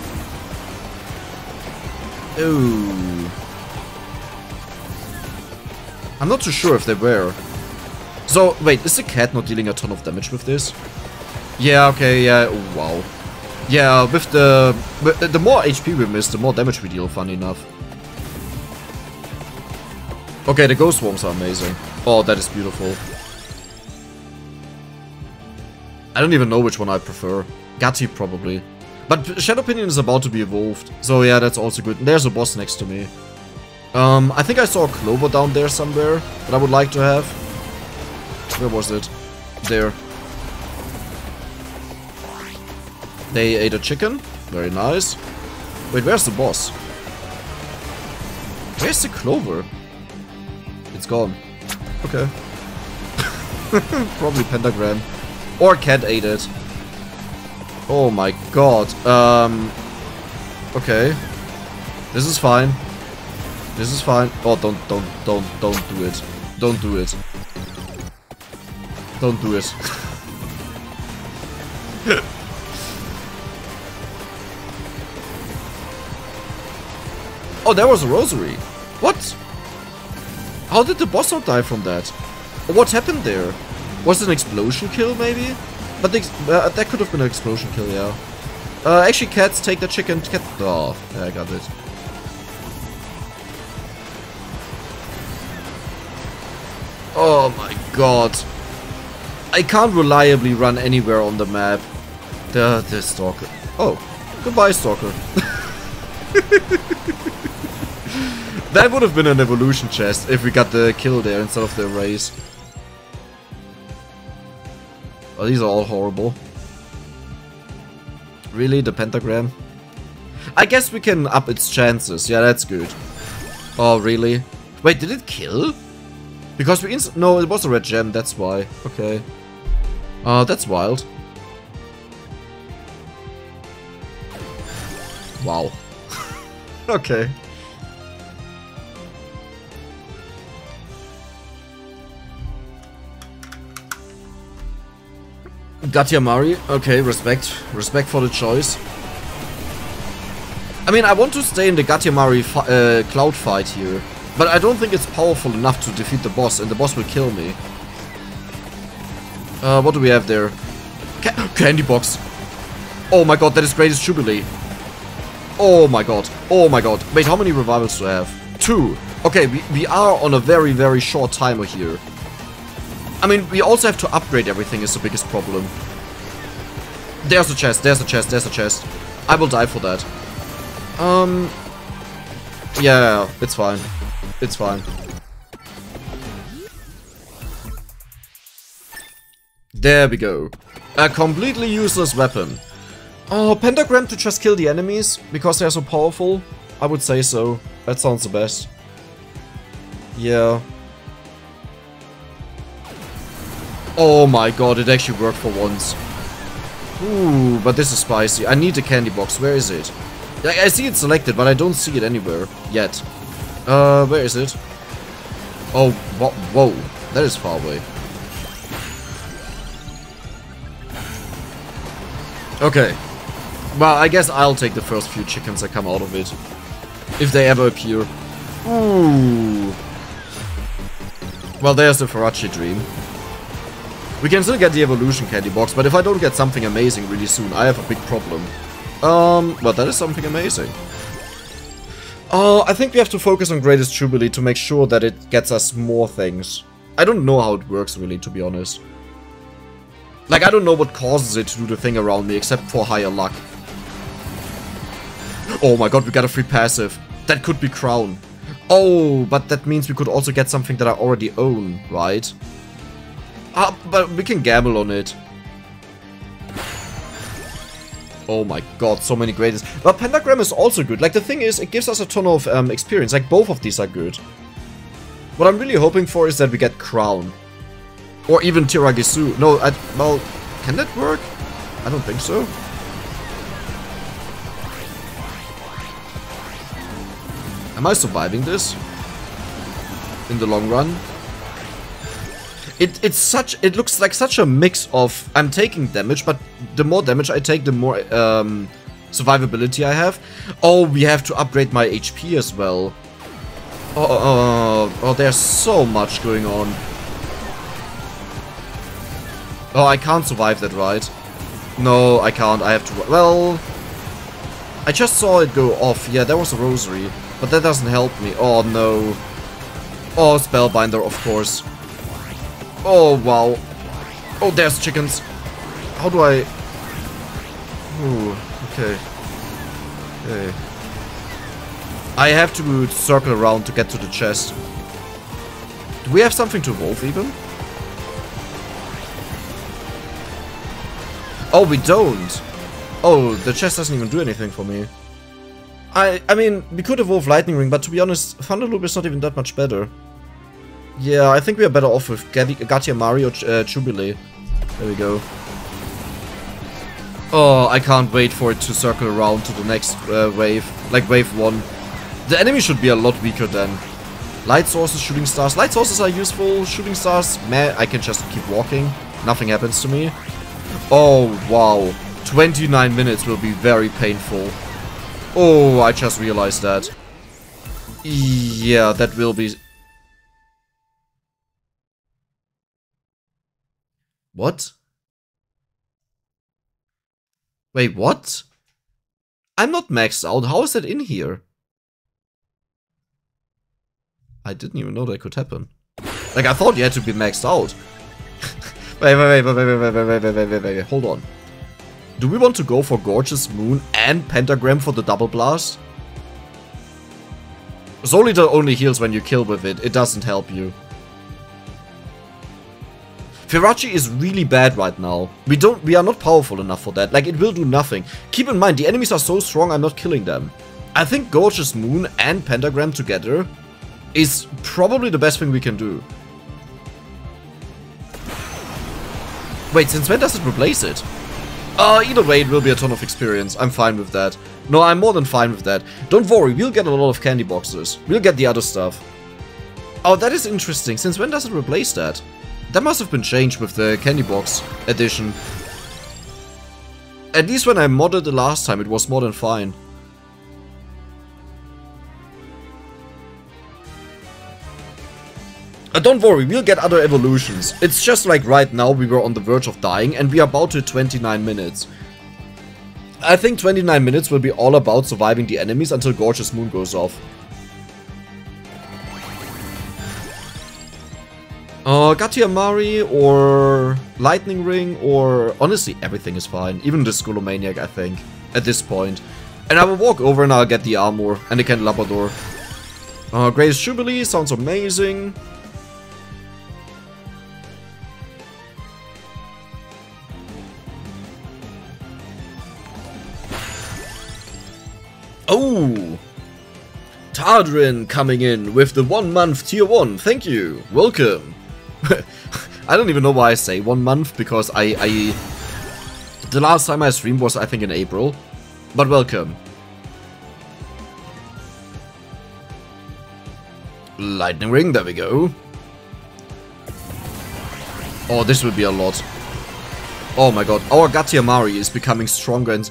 Oh. I'm not too sure if they were. So, wait, is the cat not dealing a ton of damage with this? Yeah, okay, yeah, wow. Yeah, with the... The more HP we miss, the more damage we deal, funny enough. Okay, the ghost swarms are amazing. Oh, that is beautiful. I don't even know which one I prefer. Gatti, probably. But Shadow Pinion is about to be evolved. So yeah, that's also good. And there's a boss next to me. Um, I think I saw a Clover down there somewhere that I would like to have. Where was it? There. They ate a chicken. Very nice. Wait, where's the boss? Where's the clover? It's gone. Okay. Probably pentagram. Or cat ate it. Oh my god. Um. Okay. This is fine. This is fine. Oh, don't, don't, don't, don't do it. Don't do it. Don't do it. oh, there was a rosary. What? How did the boss not die from that? What happened there? Was it an explosion kill, maybe? But uh, that could have been an explosion kill, yeah. Uh, actually, cats, take the chicken. Cat. Oh, yeah, I got it. Oh my god. I can't reliably run anywhere on the map. The, the stalker. Oh, goodbye, stalker. that would have been an evolution chest if we got the kill there instead of the raise. Oh, these are all horrible. Really? The pentagram? I guess we can up its chances. Yeah, that's good. Oh, really? Wait, did it kill? Because we No, it was a red gem, that's why. Okay. Uh, that's wild. Wow. okay. Gatti Amari, okay, respect. Respect for the choice. I mean, I want to stay in the Gatti Amari uh, cloud fight here. But I don't think it's powerful enough to defeat the boss, and the boss will kill me. Uh, what do we have there? Ca candy box. Oh my god, that is Greatest Jubilee. Oh my god. Oh my god. Wait, how many revivals do I have? Two. Okay, we, we are on a very, very short timer here. I mean, we also have to upgrade everything is the biggest problem. There's a chest, there's a chest, there's a chest. I will die for that. Um... Yeah, it's fine. It's fine. There we go. A completely useless weapon. Oh, pentagram to just kill the enemies because they're so powerful? I would say so. That sounds the best. Yeah. Oh my god, it actually worked for once. Ooh, but this is spicy. I need the candy box. Where is it? I see it selected, but I don't see it anywhere yet. Uh, where is it? Oh, wh whoa. That is far away. Okay. Well, I guess I'll take the first few chickens that come out of it. If they ever appear. Ooh. Well, there's the Phieraggi dream. We can still get the evolution candy box, but if I don't get something amazing really soon, I have a big problem. Um, well, that is something amazing. Oh, I think we have to focus on Greatest Jubilee to make sure that it gets us more things. I don't know how it works really, to be honest. Like, I don't know what causes it to do the thing around me, except for higher luck. Oh my god, we got a free passive. That could be Crown. Oh, but that means we could also get something that I already own, right? Ah, but we can gamble on it. Oh my god, so many greatest. But Pentagram is also good. Like, the thing is, it gives us a ton of um, experience. Like, both of these are good. What I'm really hoping for is that we get Crown. Or even Tiragisu. No, I, well, can that work? I don't think so. Am I surviving this? In the long run? It it's such it looks like such a mix of I'm taking damage, but the more damage I take, the more um, survivability I have. Oh, we have to upgrade my HP as well. Oh, oh, oh, oh, there's so much going on. Oh, I can't survive that, right? No, I can't. I have to... Well... I just saw it go off. Yeah, there was a rosary. But that doesn't help me. Oh, no. Oh, Spellbinder, of course. Oh, wow. Oh, there's chickens. How do I... Ooh, okay. Okay. I have to circle around to get to the chest. Do we have something to evolve even? Oh, we don't. Oh, the chest doesn't even do anything for me. I I mean, we could evolve Lightning Ring, but to be honest, Thunderloop is not even that much better. Yeah, I think we are better off with Gatti Amari uh, Jubilee. There we go. Oh, I can't wait for it to circle around to the next uh, wave, like wave 1. The enemy should be a lot weaker then. Light sources, shooting stars. Light sources are useful, shooting stars, meh, I can just keep walking. Nothing happens to me. Oh, wow. 29 minutes will be very painful. Oh, I just realized that. Yeah, that will be... What? Wait, what? I'm not maxed out. How is that in here? I didn't even know that could happen. Like, I thought you had to be maxed out. wait, wait, wait, wait, wait, wait, wait, wait, wait, wait, wait, hold on. Do we want to go for Gorgeous Moon and Pentagram for the double blast? Solitaire only heals when you kill with it, it doesn't help you. Phieraggi is really bad right now. We don't we are not powerful enough for that. Like it will do nothing. Keep in mind the enemies are so strong I'm not killing them. I think Gorgeous Moon and Pentagram together is probably the best thing we can do. Wait, since when does it replace it? Uh, either way, it will be a ton of experience. I'm fine with that. No, I'm more than fine with that. Don't worry, we'll get a lot of candy boxes. We'll get the other stuff. Oh, that is interesting. Since when does it replace that? That must have been changed with the candy box edition. At least when I modded the last time, it was more than fine. Uh, don't worry, we'll get other evolutions. It's just like right now we were on the verge of dying and we are about to 29 minutes. I think 29 minutes will be all about surviving the enemies until Gorgeous Moon goes off. Uh, Gatti Amari or Lightning Ring or honestly everything is fine. Even the Skull O'Maniac I think at this point. And I will walk over and I'll get the armor and the Candelabrador. Uh, Greatest Jubilee sounds amazing. Oh! Tardrin coming in with the one month tier 1, thank you, welcome. I don't even know why I say one month, because I, I... The last time I streamed was I think in April, but welcome. Lightning Ring, there we go. Oh, this would be a lot. Oh my god, our Gatti Amari is becoming stronger and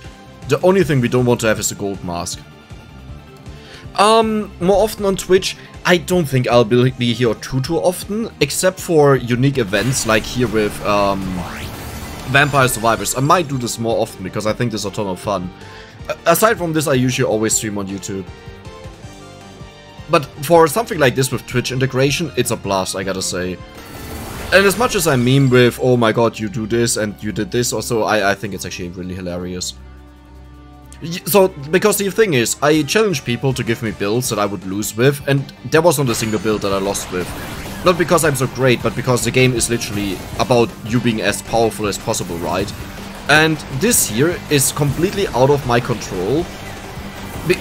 the only thing we don't want to have is a gold mask. Um, more often on Twitch, I don't think I'll be here too too often, except for unique events like here with um, Vampire Survivors. I might do this more often because I think this is a ton of fun. Aside from this, I usually always stream on YouTube. But for something like this with Twitch integration, it's a blast, I gotta say. And as much as I meme with, oh my god, you do this and you did this also, I, I think it's actually really hilarious. So, because the thing is, I challenge people to give me builds that I would lose with, and there was not a single build that I lost with. Not because I'm so great, but because the game is literally about you being as powerful as possible, right? And this here is completely out of my control.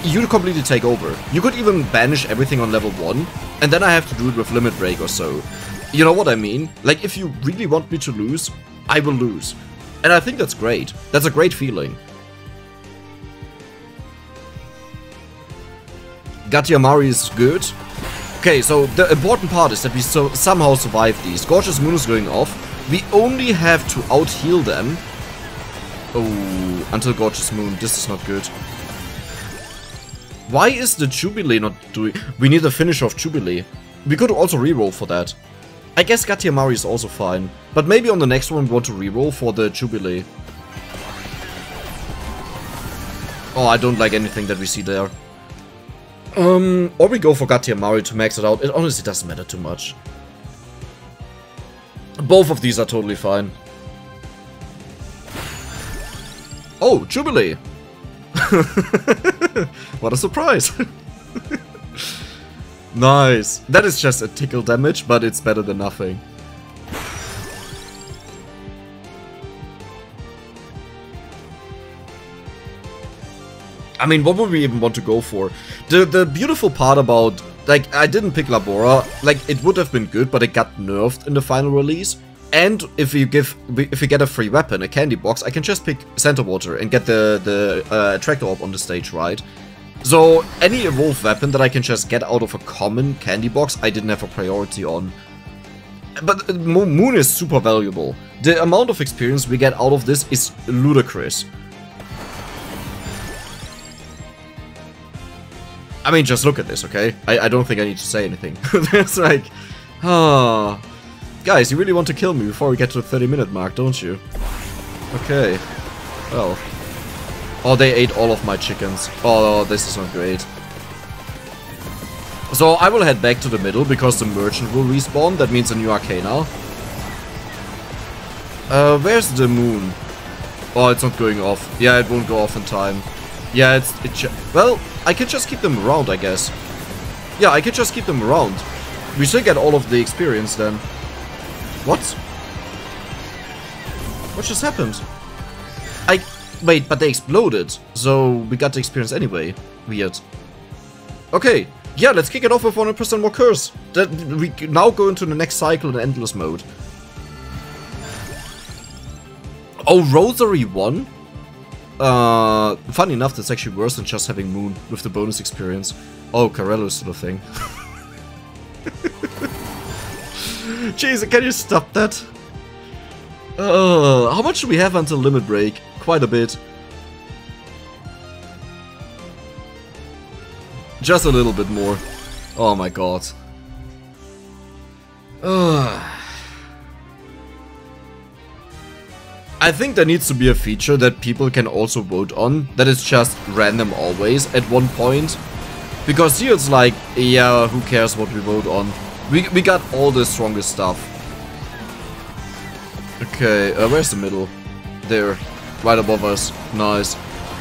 You completely take over. You could even banish everything on level 1, and then I have to do it with Limit Break or so. You know what I mean? Like, if you really want me to lose, I will lose. And I think that's great. That's a great feeling. Gatti Amari is good. Okay, so the important part is that we so somehow survive these. Gorgeous Moon is going off. We only have to out-heal them. Oh, until Gorgeous Moon. This is not good. Why is the Jubilee not doing... We need a finish of Jubilee. We could also reroll for that. I guess Gatia Gatti Amari is also fine. But maybe on the next one we want to reroll for the Jubilee. Oh, I don't like anything that we see there. Um, or we go for Gatti Amari to max it out. It honestly doesn't matter too much. Both of these are totally fine. Oh, Jubilee! what a surprise! nice. That is just a tickle damage, but it's better than nothing. I mean, what would we even want to go for? The the beautiful part about like I didn't pick La Borra, like it would have been good, but it got nerfed in the final release. And if you give if you get a free weapon, a candy box, I can just pick Santa Water and get the the uh, attractor orb on the stage, right? So any evolved weapon that I can just get out of a common candy box, I didn't have a priority on. But uh, Moon is super valuable. The amount of experience we get out of this is ludicrous. I mean, just look at this, okay? I, I don't think I need to say anything. It's like, ah... Oh. Guys, you really want to kill me before we get to the 30 minute mark, don't you? Okay. Well. Oh, they ate all of my chickens. Oh, this is not great. So I will head back to the middle because the merchant will respawn. That means a new Arcana. Uh, where's the moon? Oh, it's not going off. Yeah, it won't go off in time. Yeah, it's... It well, I could just keep them around, I guess. Yeah, I could just keep them around. We should get all of the experience then. What? What just happened? I... Wait, but they exploded. So we got the experience anyway. Weird. Okay. Yeah, let's kick it off with 100% more curse. That we now go into the next cycle in endless mode. Oh, Rosary 1? Uh, funny enough, that's actually worse than just having Moon with the bonus experience. Oh, Carello is still a thing. Jeez, can you stop that? Uh, how much do we have until limit break? Quite a bit. Just a little bit more. Oh my god. Ugh. I think there needs to be a feature that people can also vote on, that is just random always at one point. Because here it's like, yeah, who cares what we vote on. We, we got all the strongest stuff. Okay, uh, where's the middle? There, right above us. Nice.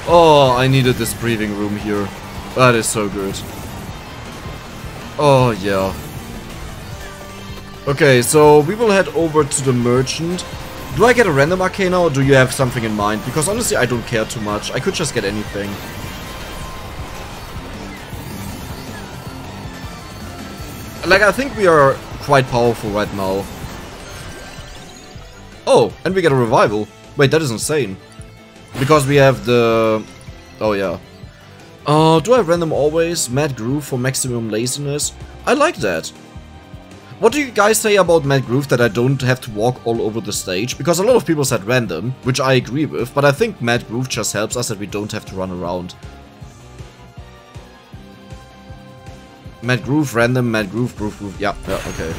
Oh, I needed this breathing room here. That is so good. Oh, yeah. Okay, so we will head over to the merchant. Do I get a random arcana or do you have something in mind? Because honestly, I don't care too much. I could just get anything. Like, I think we are quite powerful right now. Oh, and we get a revival. Wait, that is insane. Because we have the... Oh, yeah. Uh, do I random always? Mad Groove for maximum laziness? I like that. What do you guys say about Mad Groove that I don't have to walk all over the stage? Because a lot of people said random, which I agree with, but I think Mad Groove just helps us that we don't have to run around. Mad Groove, random, Mad Groove, Groove, Groove, yeah, yeah, okay.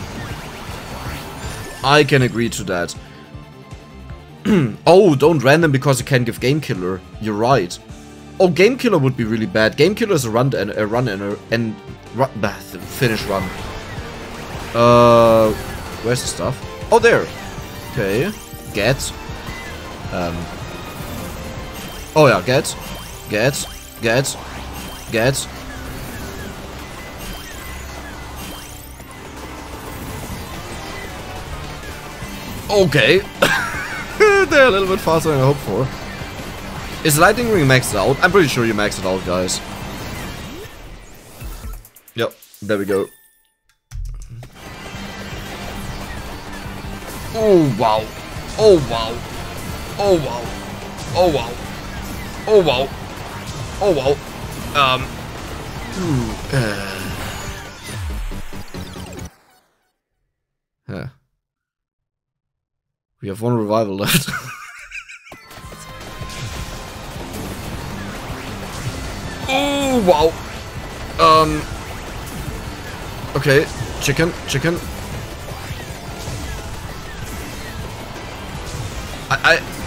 I can agree to that. oh, don't random because you can give Game Killer. You're right. Oh, Game Killer would be really bad. Game Killer is a run and a run and a and finish run. Uh, where's the stuff? Oh, there. Okay. Get. Um. Oh yeah, get, get, get, get. Okay. They're a little bit faster than I hoped for. Is Lightning Ring maxed out? I'm pretty sure you maxed it out, guys. Yep, there we go. Oh, wow. Oh, wow. Oh, wow. Oh, wow. Oh, wow. Oh, wow. Um. Ooh, uh. Huh. We have one revival left. oh, wow. Um. Okay, chicken, chicken. I... I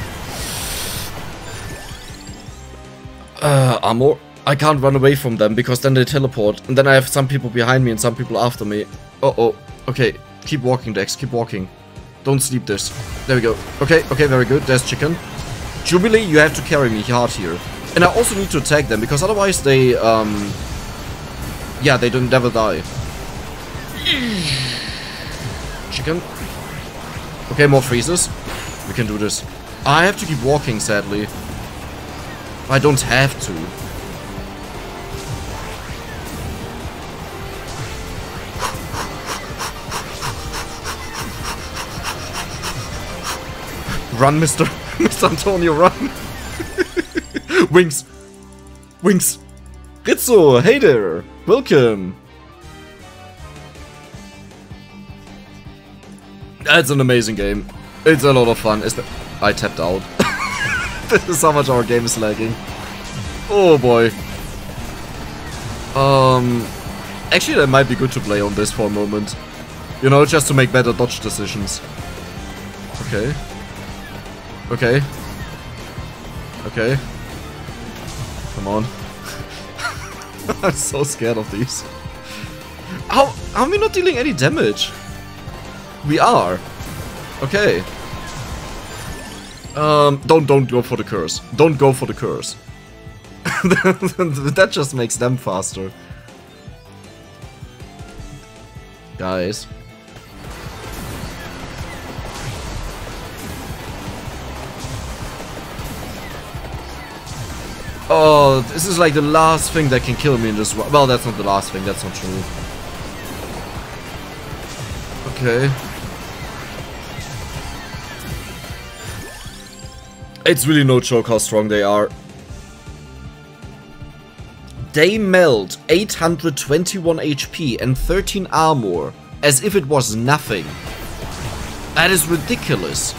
uh, armor. I can't run away from them because then they teleport. And then I have some people behind me and some people after me. Uh-oh. Okay, keep walking, Dex. Keep walking. Don't sleep this. There we go. Okay, okay, very good. There's chicken. Jubilee, you have to carry me hard here. And I also need to attack them because otherwise they, um... Yeah, they don't never die. Chicken. Okay, more freezes. We can do this. I have to keep walking, sadly. I don't have to. Run, Mr. Mr. Antonio, run! Wings! Wings! Rizzo, hey there! Welcome! That's an amazing game. It's a lot of fun. Is I tapped out. this is how much our game is lagging. Oh boy. Um, actually that might be good to play on this for a moment. You know, just to make better dodge decisions. Okay. Okay. Okay. Come on. I'm so scared of these. How, how are we not dealing any damage? We are. Okay. Um, don't, don't go for the curse. Don't go for the curse. that just makes them faster. Guys. Oh, this is like the last thing that can kill me in this Well, that's not the last thing, that's not true. Okay. It's really no joke how strong they are. They melt 821 HP and 13 armor as if it was nothing. That is ridiculous.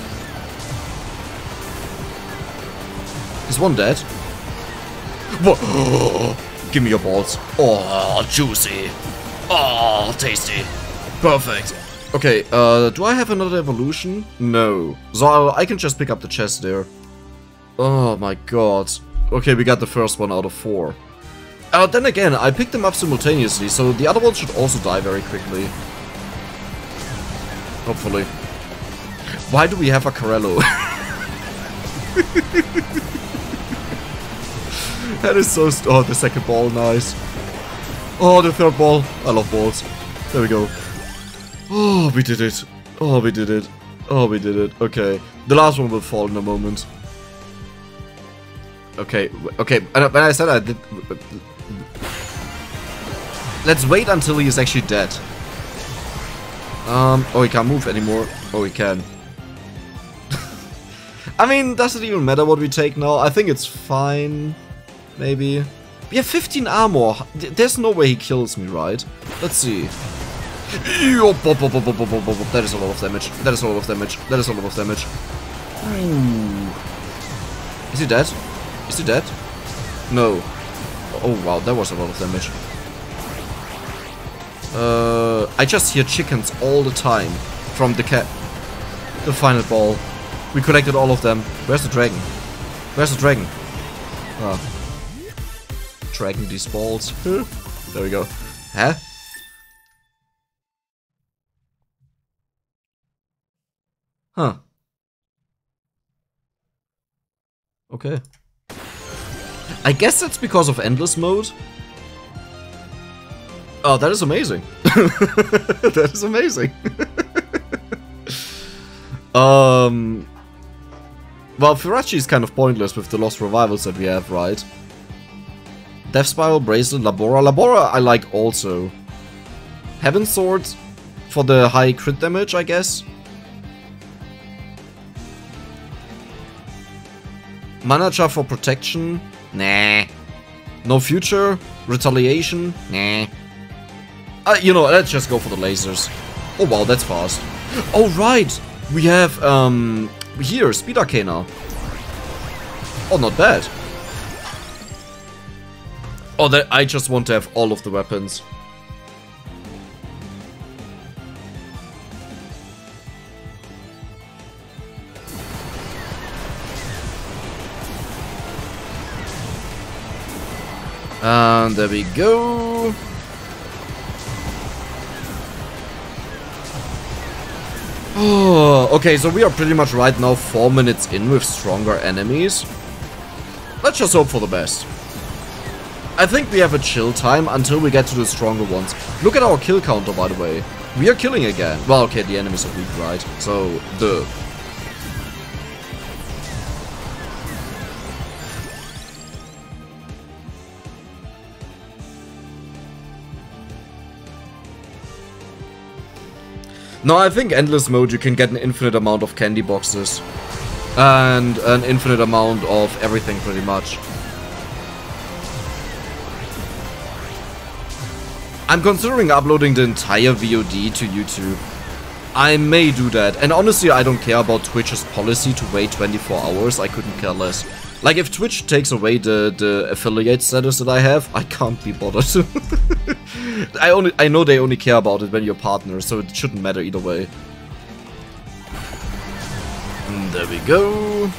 Is one dead? Give me your balls. Oh, juicy. Oh, tasty. Perfect. Okay, uh, do I have another evolution? No. So I can just pick up the chest there. Oh my god. Okay, we got the first one out of four. Uh, then again, I picked them up simultaneously, so the other one should also die very quickly. Hopefully. Why do we have a Corello? that is so... oh, the second ball, nice. Oh, the third ball. I love balls. There we go. Oh, we did it. Oh, we did it. Oh, we did it. Okay. The last one will fall in a moment. Okay, okay. When I said I did... Let's wait until he is actually dead. Um, oh, he can't move anymore. Oh, he can. I mean, does it even matter what we take now? I think it's fine. Maybe. We have 15 armor. There's no way he kills me, right? Let's see. That is a lot of damage. That is a lot of damage. That is a lot of damage. Ooh. Is he dead? Is he dead? No. Oh wow, that was a lot of damage. Uh, I just hear chickens all the time from the cat. The final ball. We collected all of them. Where's the dragon? Where's the dragon? Ah. Dragging these balls. there we go. Huh? Huh. Okay. I guess that's because of endless mode. Oh, that is amazing. that is amazing. um, well, Phieraggi is kind of pointless with the lost revivals that we have, right? Death Spiral, Bracelet, La Borra. Labora I like also. Heaven Sword for the high crit damage, I guess. Manager for protection. Nah. No future? Retaliation? Nah. Uh, you know, let's just go for the lasers. Oh wow, that's fast. Oh right! We have, um, here, Speed Arcana. Oh, not bad. Oh, that I just want to have all of the weapons. And there we go. Oh, okay, so we are pretty much right now 4 minutes in with stronger enemies. Let's just hope for the best. I think we have a chill time until we get to the stronger ones. Look at our kill counter, by the way. We are killing again. Well, okay, the enemies are weak, right? So, duh. No, I think Endless Mode you can get an infinite amount of candy boxes. And an infinite amount of everything pretty much. I'm considering uploading the entire VOD to YouTube. I may do that, and honestly I don't care about Twitch's policy to wait 24 hours, I couldn't care less. Like, if Twitch takes away the, the affiliate status that I have, I can't be bothered. I only I know they only care about it when you're partners, so it shouldn't matter either way. And there we go.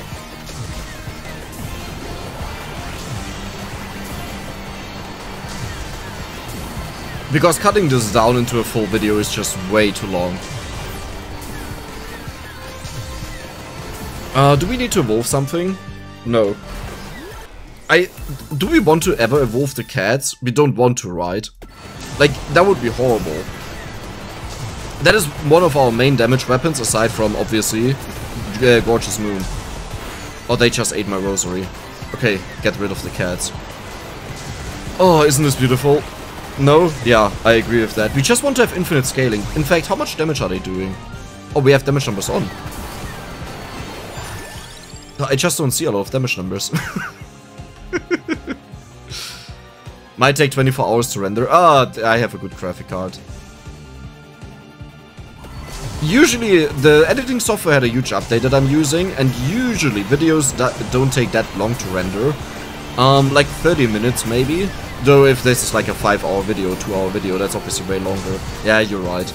Because cutting this down into a full video is just way too long. Uh, do we need to evolve something? No. I... Do we want to ever evolve the cats? We don't want to, right? Like, that would be horrible. That is one of our main damage weapons, aside from, obviously, uh, Gorgeous Moon. Oh, they just ate my rosary. Okay, get rid of the cats. Oh, isn't this beautiful? No? Yeah, I agree with that. We just want to have infinite scaling. In fact, how much damage are they doing? Oh, we have damage numbers on. I just don't see a lot of damage numbers. Might take 24 hours to render. Ah, I have a good graphic card. Usually, the editing software had a huge update that I'm using, and usually videos that don't take that long to render. Um, like 30 minutes maybe. Though if this is like a 5 hour video, 2 hour video, that's obviously way longer. Yeah, you're right.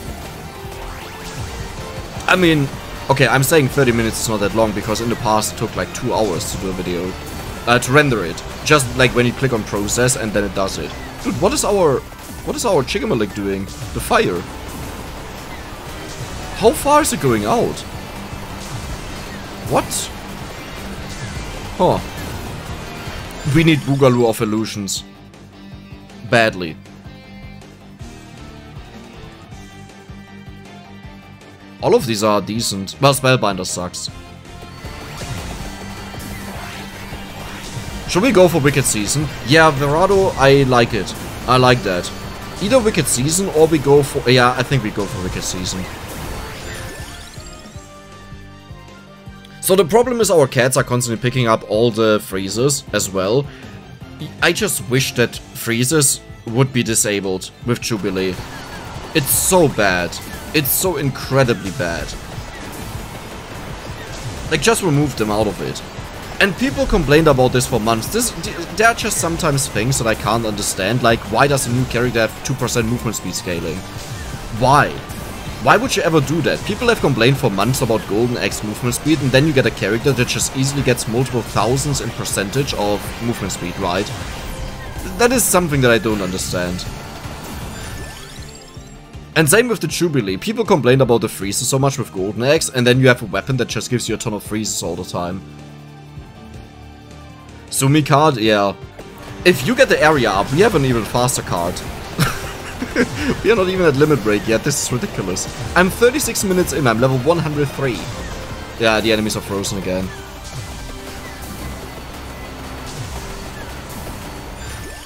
I mean, Okay, I'm saying 30 minutes is not that long because in the past it took like 2 hours to do a video. Uh, to render it. Just like when you click on process and then it does it. Dude, what is our... What is our Chigamalik doing? The fire. How far is it going out? What? Huh. We need Boogaloo of Illusions. Badly. All of these are decent. Well, Spellbinder sucks. Should we go for Wicked Season? Yeah, Verado, I like it. I like that. Either Wicked Season or we go for... Yeah, I think we go for Wicked Season. So the problem is our cats are constantly picking up all the freezes as well. I just wish that freezes would be disabled with Jubilee. It's so bad. It's so incredibly bad. Like, just remove them out of it. And people complained about this for months. This, there are just sometimes things that I can't understand, like why does a new character have 2% movement speed scaling? Why? Why would you ever do that? People have complained for months about Golden Axe movement speed, and then you get a character that just easily gets multiple thousands in percentage of movement speed, right? That is something that I don't understand. And same with the Jubilee. People complain about the freezes so much with Golden Axe, and then you have a weapon that just gives you a ton of freezes all the time. Sumi card, yeah. If you get the area up, we have an even faster card. we are not even at limit break yet, this is ridiculous. I'm 36 minutes in, I'm level 103. Yeah, the enemies are frozen again.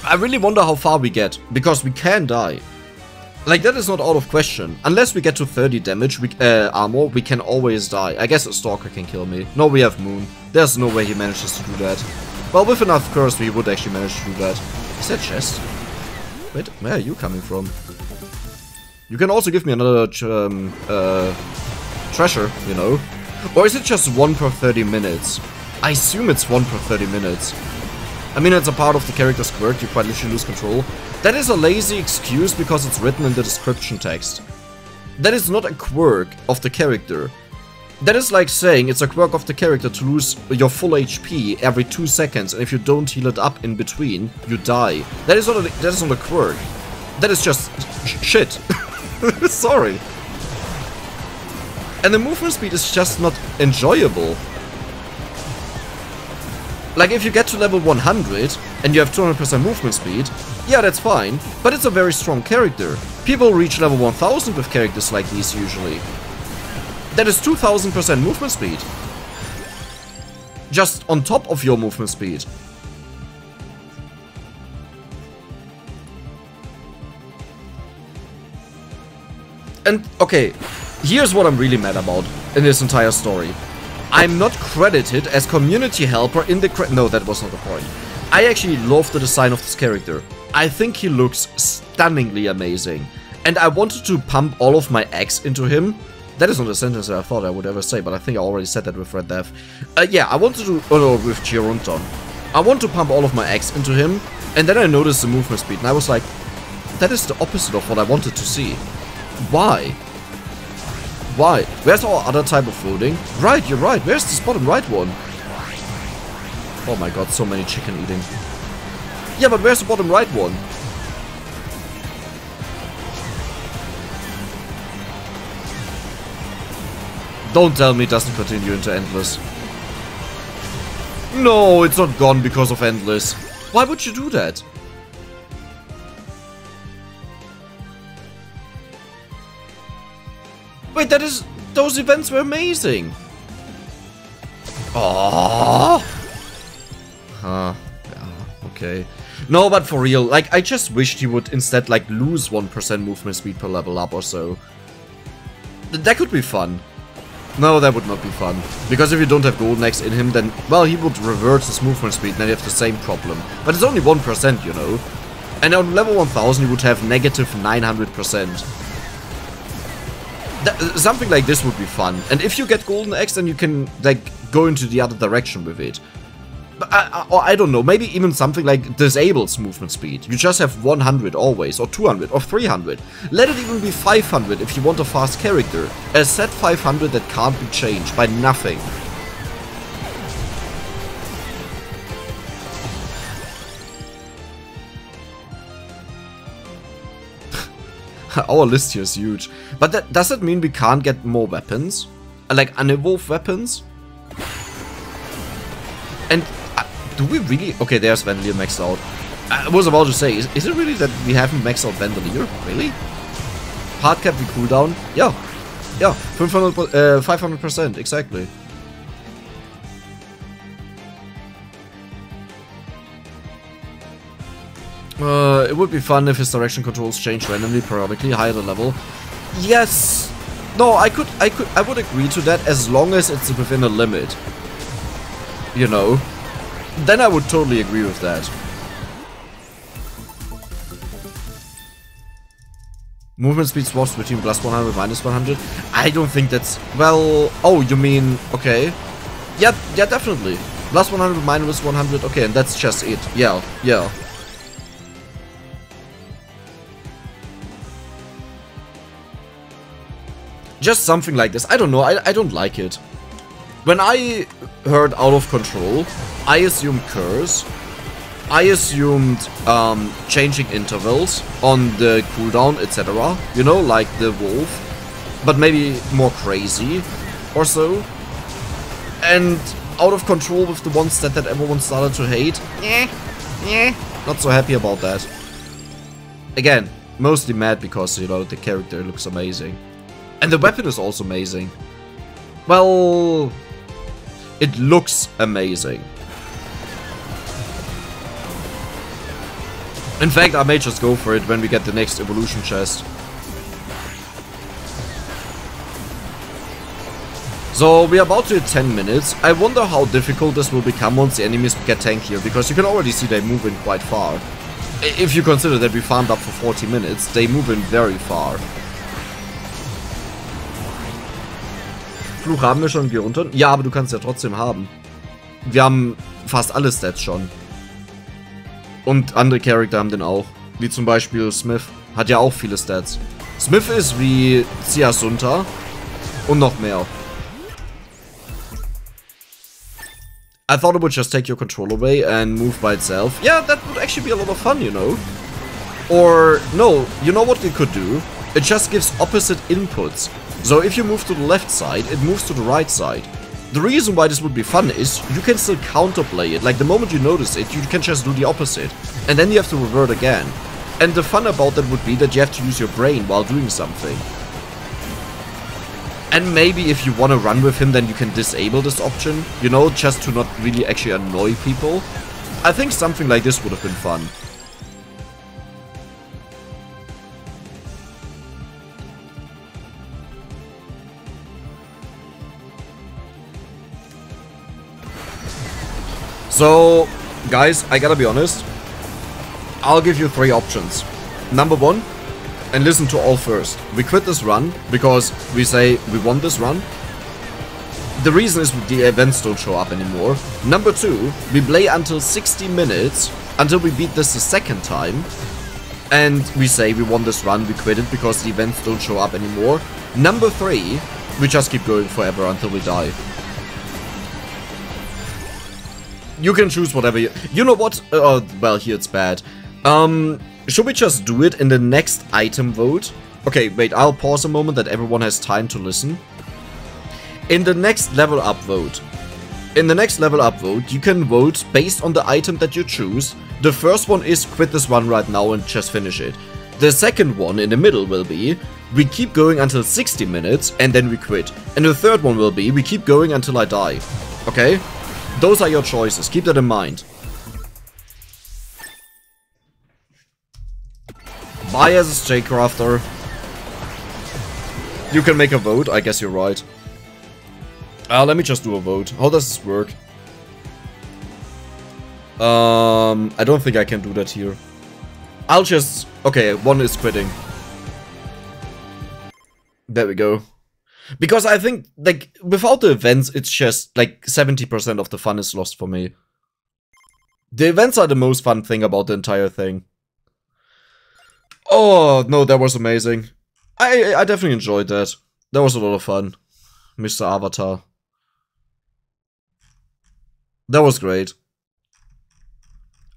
I really wonder how far we get, because we can die. Like, that is not out of question. Unless we get to 30 damage we, uh, armor, we can always die. I guess a Stalker can kill me. No, we have Moon. There's no way he manages to do that. Well, with enough curse, we would actually manage to do that. Is that chest? Wait, where are you coming from? You can also give me another um, uh, treasure, you know? Or is it just 1 per 30 minutes? I assume it's 1 per 30 minutes. I mean, it's a part of the character's quirk, you quite literally lose control. That is a lazy excuse because it's written in the description text. That is not a quirk of the character. That is like saying it's a quirk of the character to lose your full HP every 2 seconds and if you don't heal it up in between, you die. That is not a, that is not a quirk. That is just sh shit. Sorry. And the movement speed is just not enjoyable. Like, if you get to level 100 and you have 200% movement speed, yeah, that's fine, but it's a very strong character. People reach level 1000 with characters like these usually. That is 2000% movement speed. Just on top of your movement speed. And, okay, here's what I'm really mad about in this entire story. I'm not credited as community helper in the cre- No, that was not the point. I actually love the design of this character. I think he looks stunningly amazing. And I wanted to pump all of my eggs into him. That is not a sentence that I thought I would ever say, but I think I already said that with Red Death. Uh, yeah, I wanted to... Oh no, with Gyorunton. I want to pump all of my eggs into him, and then I noticed the movement speed, and I was like, that is the opposite of what I wanted to see. Why? Why? Where's our other type of voting? Right, you're right. Where's this bottom right one? Oh my god, so many chicken eating. Yeah, but where's the bottom right one? Don't tell me it doesn't continue into Endless. No, it's not gone because of Endless. Why would you do that? Wait, that is... Those events were amazing. Oh. Huh. Yeah, okay. No, but for real, like, I just wished he would instead, like, lose 1% movement speed per level up or so. That could be fun. No, that would not be fun. Because if you don't have Golden Eggs in him, then, well, he would revert his movement speed, and then you have the same problem. But it's only 1%, you know. And on level 1000, you would have negative 900%. Th something like this would be fun. And if you get Golden Eggs, then you can, like, go into the other direction with it. I, I, I, don't know, maybe even something like disables movement speed. You just have 100 always, or 200, or 300. Let it even be 500 if you want a fast character. A set 500 that can't be changed by nothing. Our list here is huge. But that, does that mean we can't get more weapons? Like unevolved weapons? And do we really? Okay, there's Vandalier maxed out. I was about to say, is, is it really that we haven't maxed out Vandalier? Really? Hard cap the cooldown? Yeah. Yeah, 500, uh, 500%, exactly. Uh, it would be fun if his direction controls change randomly periodically, higher the level. Yes! No, I could, I could, I would agree to that as long as it's within a limit. You know? Then I would totally agree with that. Movement speed swaps between plus 100 minus 100? I don't think that's... Well... Oh, you mean... Okay. Yeah, yeah, definitely. Plus 100 minus 100. Okay, and that's just it. Yeah, yeah. Just something like this. I don't know. I, I don't like it. When I heard out of control, I assumed curse. I assumed um, changing intervals on the cooldown, etc. You know, like the wolf. But maybe more crazy or so. And out of control with the one stat that everyone started to hate. Yeah, yeah. Not so happy about that. Again, mostly mad because, you know, the character looks amazing. And the weapon is also amazing. Well, it looks amazing. In fact, I may just go for it when we get the next evolution chest. So, we're about to hit 10 minutes. I wonder how difficult this will become once the enemies get tankier, because you can already see they move in quite far. If you consider that we farmed up for 40 minutes, they move in very far. Fluch haben wir schon hier unten. Ja, aber du kannst ja trotzdem haben. Wir haben fast alle Stats schon. Und andere Charakter haben den auch. Wie zum Beispiel Smith. Hat ja auch viele Stats. Smith ist wie Siasunta. Und noch mehr. I thought it would just take your control away and move by itself. Yeah, that would actually be a lot of fun, you know. Or, no, you know what we could do? It just gives opposite inputs. So if you move to the left side, it moves to the right side. The reason why this would be fun is you can still counterplay it, like the moment you notice it, you can just do the opposite. And then you have to revert again. And the fun about that would be that you have to use your brain while doing something. And maybe if you want to run with him, then you can disable this option, you know, just to not really actually annoy people. I think something like this would have been fun. So, guys, I gotta be honest. I'll give you three options. Number one, and listen to all first. We quit this run because we say we want this run. The reason is the events don't show up anymore. Number two, we play until 60 minutes until we beat this the second time. And we say we won this run, we quit it because the events don't show up anymore. Number three, we just keep going forever until we die. You can choose whatever you... You know what? Oh, well, here it's bad. Um, should we just do it in the next item vote? Okay, wait, I'll pause a moment that everyone has time to listen. In the next level up vote, in the next level up vote, you can vote based on the item that you choose. The first one is quit this run right now and just finish it. The second one in the middle will be we keep going until 60 minutes and then we quit. And the third one will be we keep going until I die. Okay? Those are your choices, keep that in mind. Buy as a J-Crafter. You can make a vote, I guess you're right. Uh, let me just do a vote. How does this work? Um, I don't think I can do that here. I'll just... Okay, one is quitting. There we go. Because I think, like, without the events, it's just, like, 70% of the fun is lost for me. The events are the most fun thing about the entire thing. Oh, no, that was amazing. I, I definitely enjoyed that. That was a lot of fun. Mr. Avatar. That was great.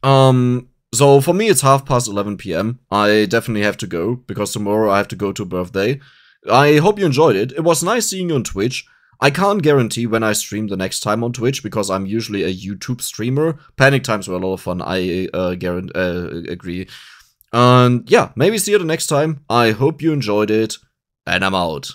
Um, so for me it's half past 11 p.m. I definitely have to go, because tomorrow I have to go to a birthday. I hope you enjoyed it. It was nice seeing you on Twitch. I can't guarantee when I stream the next time on Twitch, because I'm usually a YouTube streamer. Panic times were a lot of fun, I uh, guarantee, uh, agree. And yeah, maybe see you the next time. I hope you enjoyed it, and I'm out.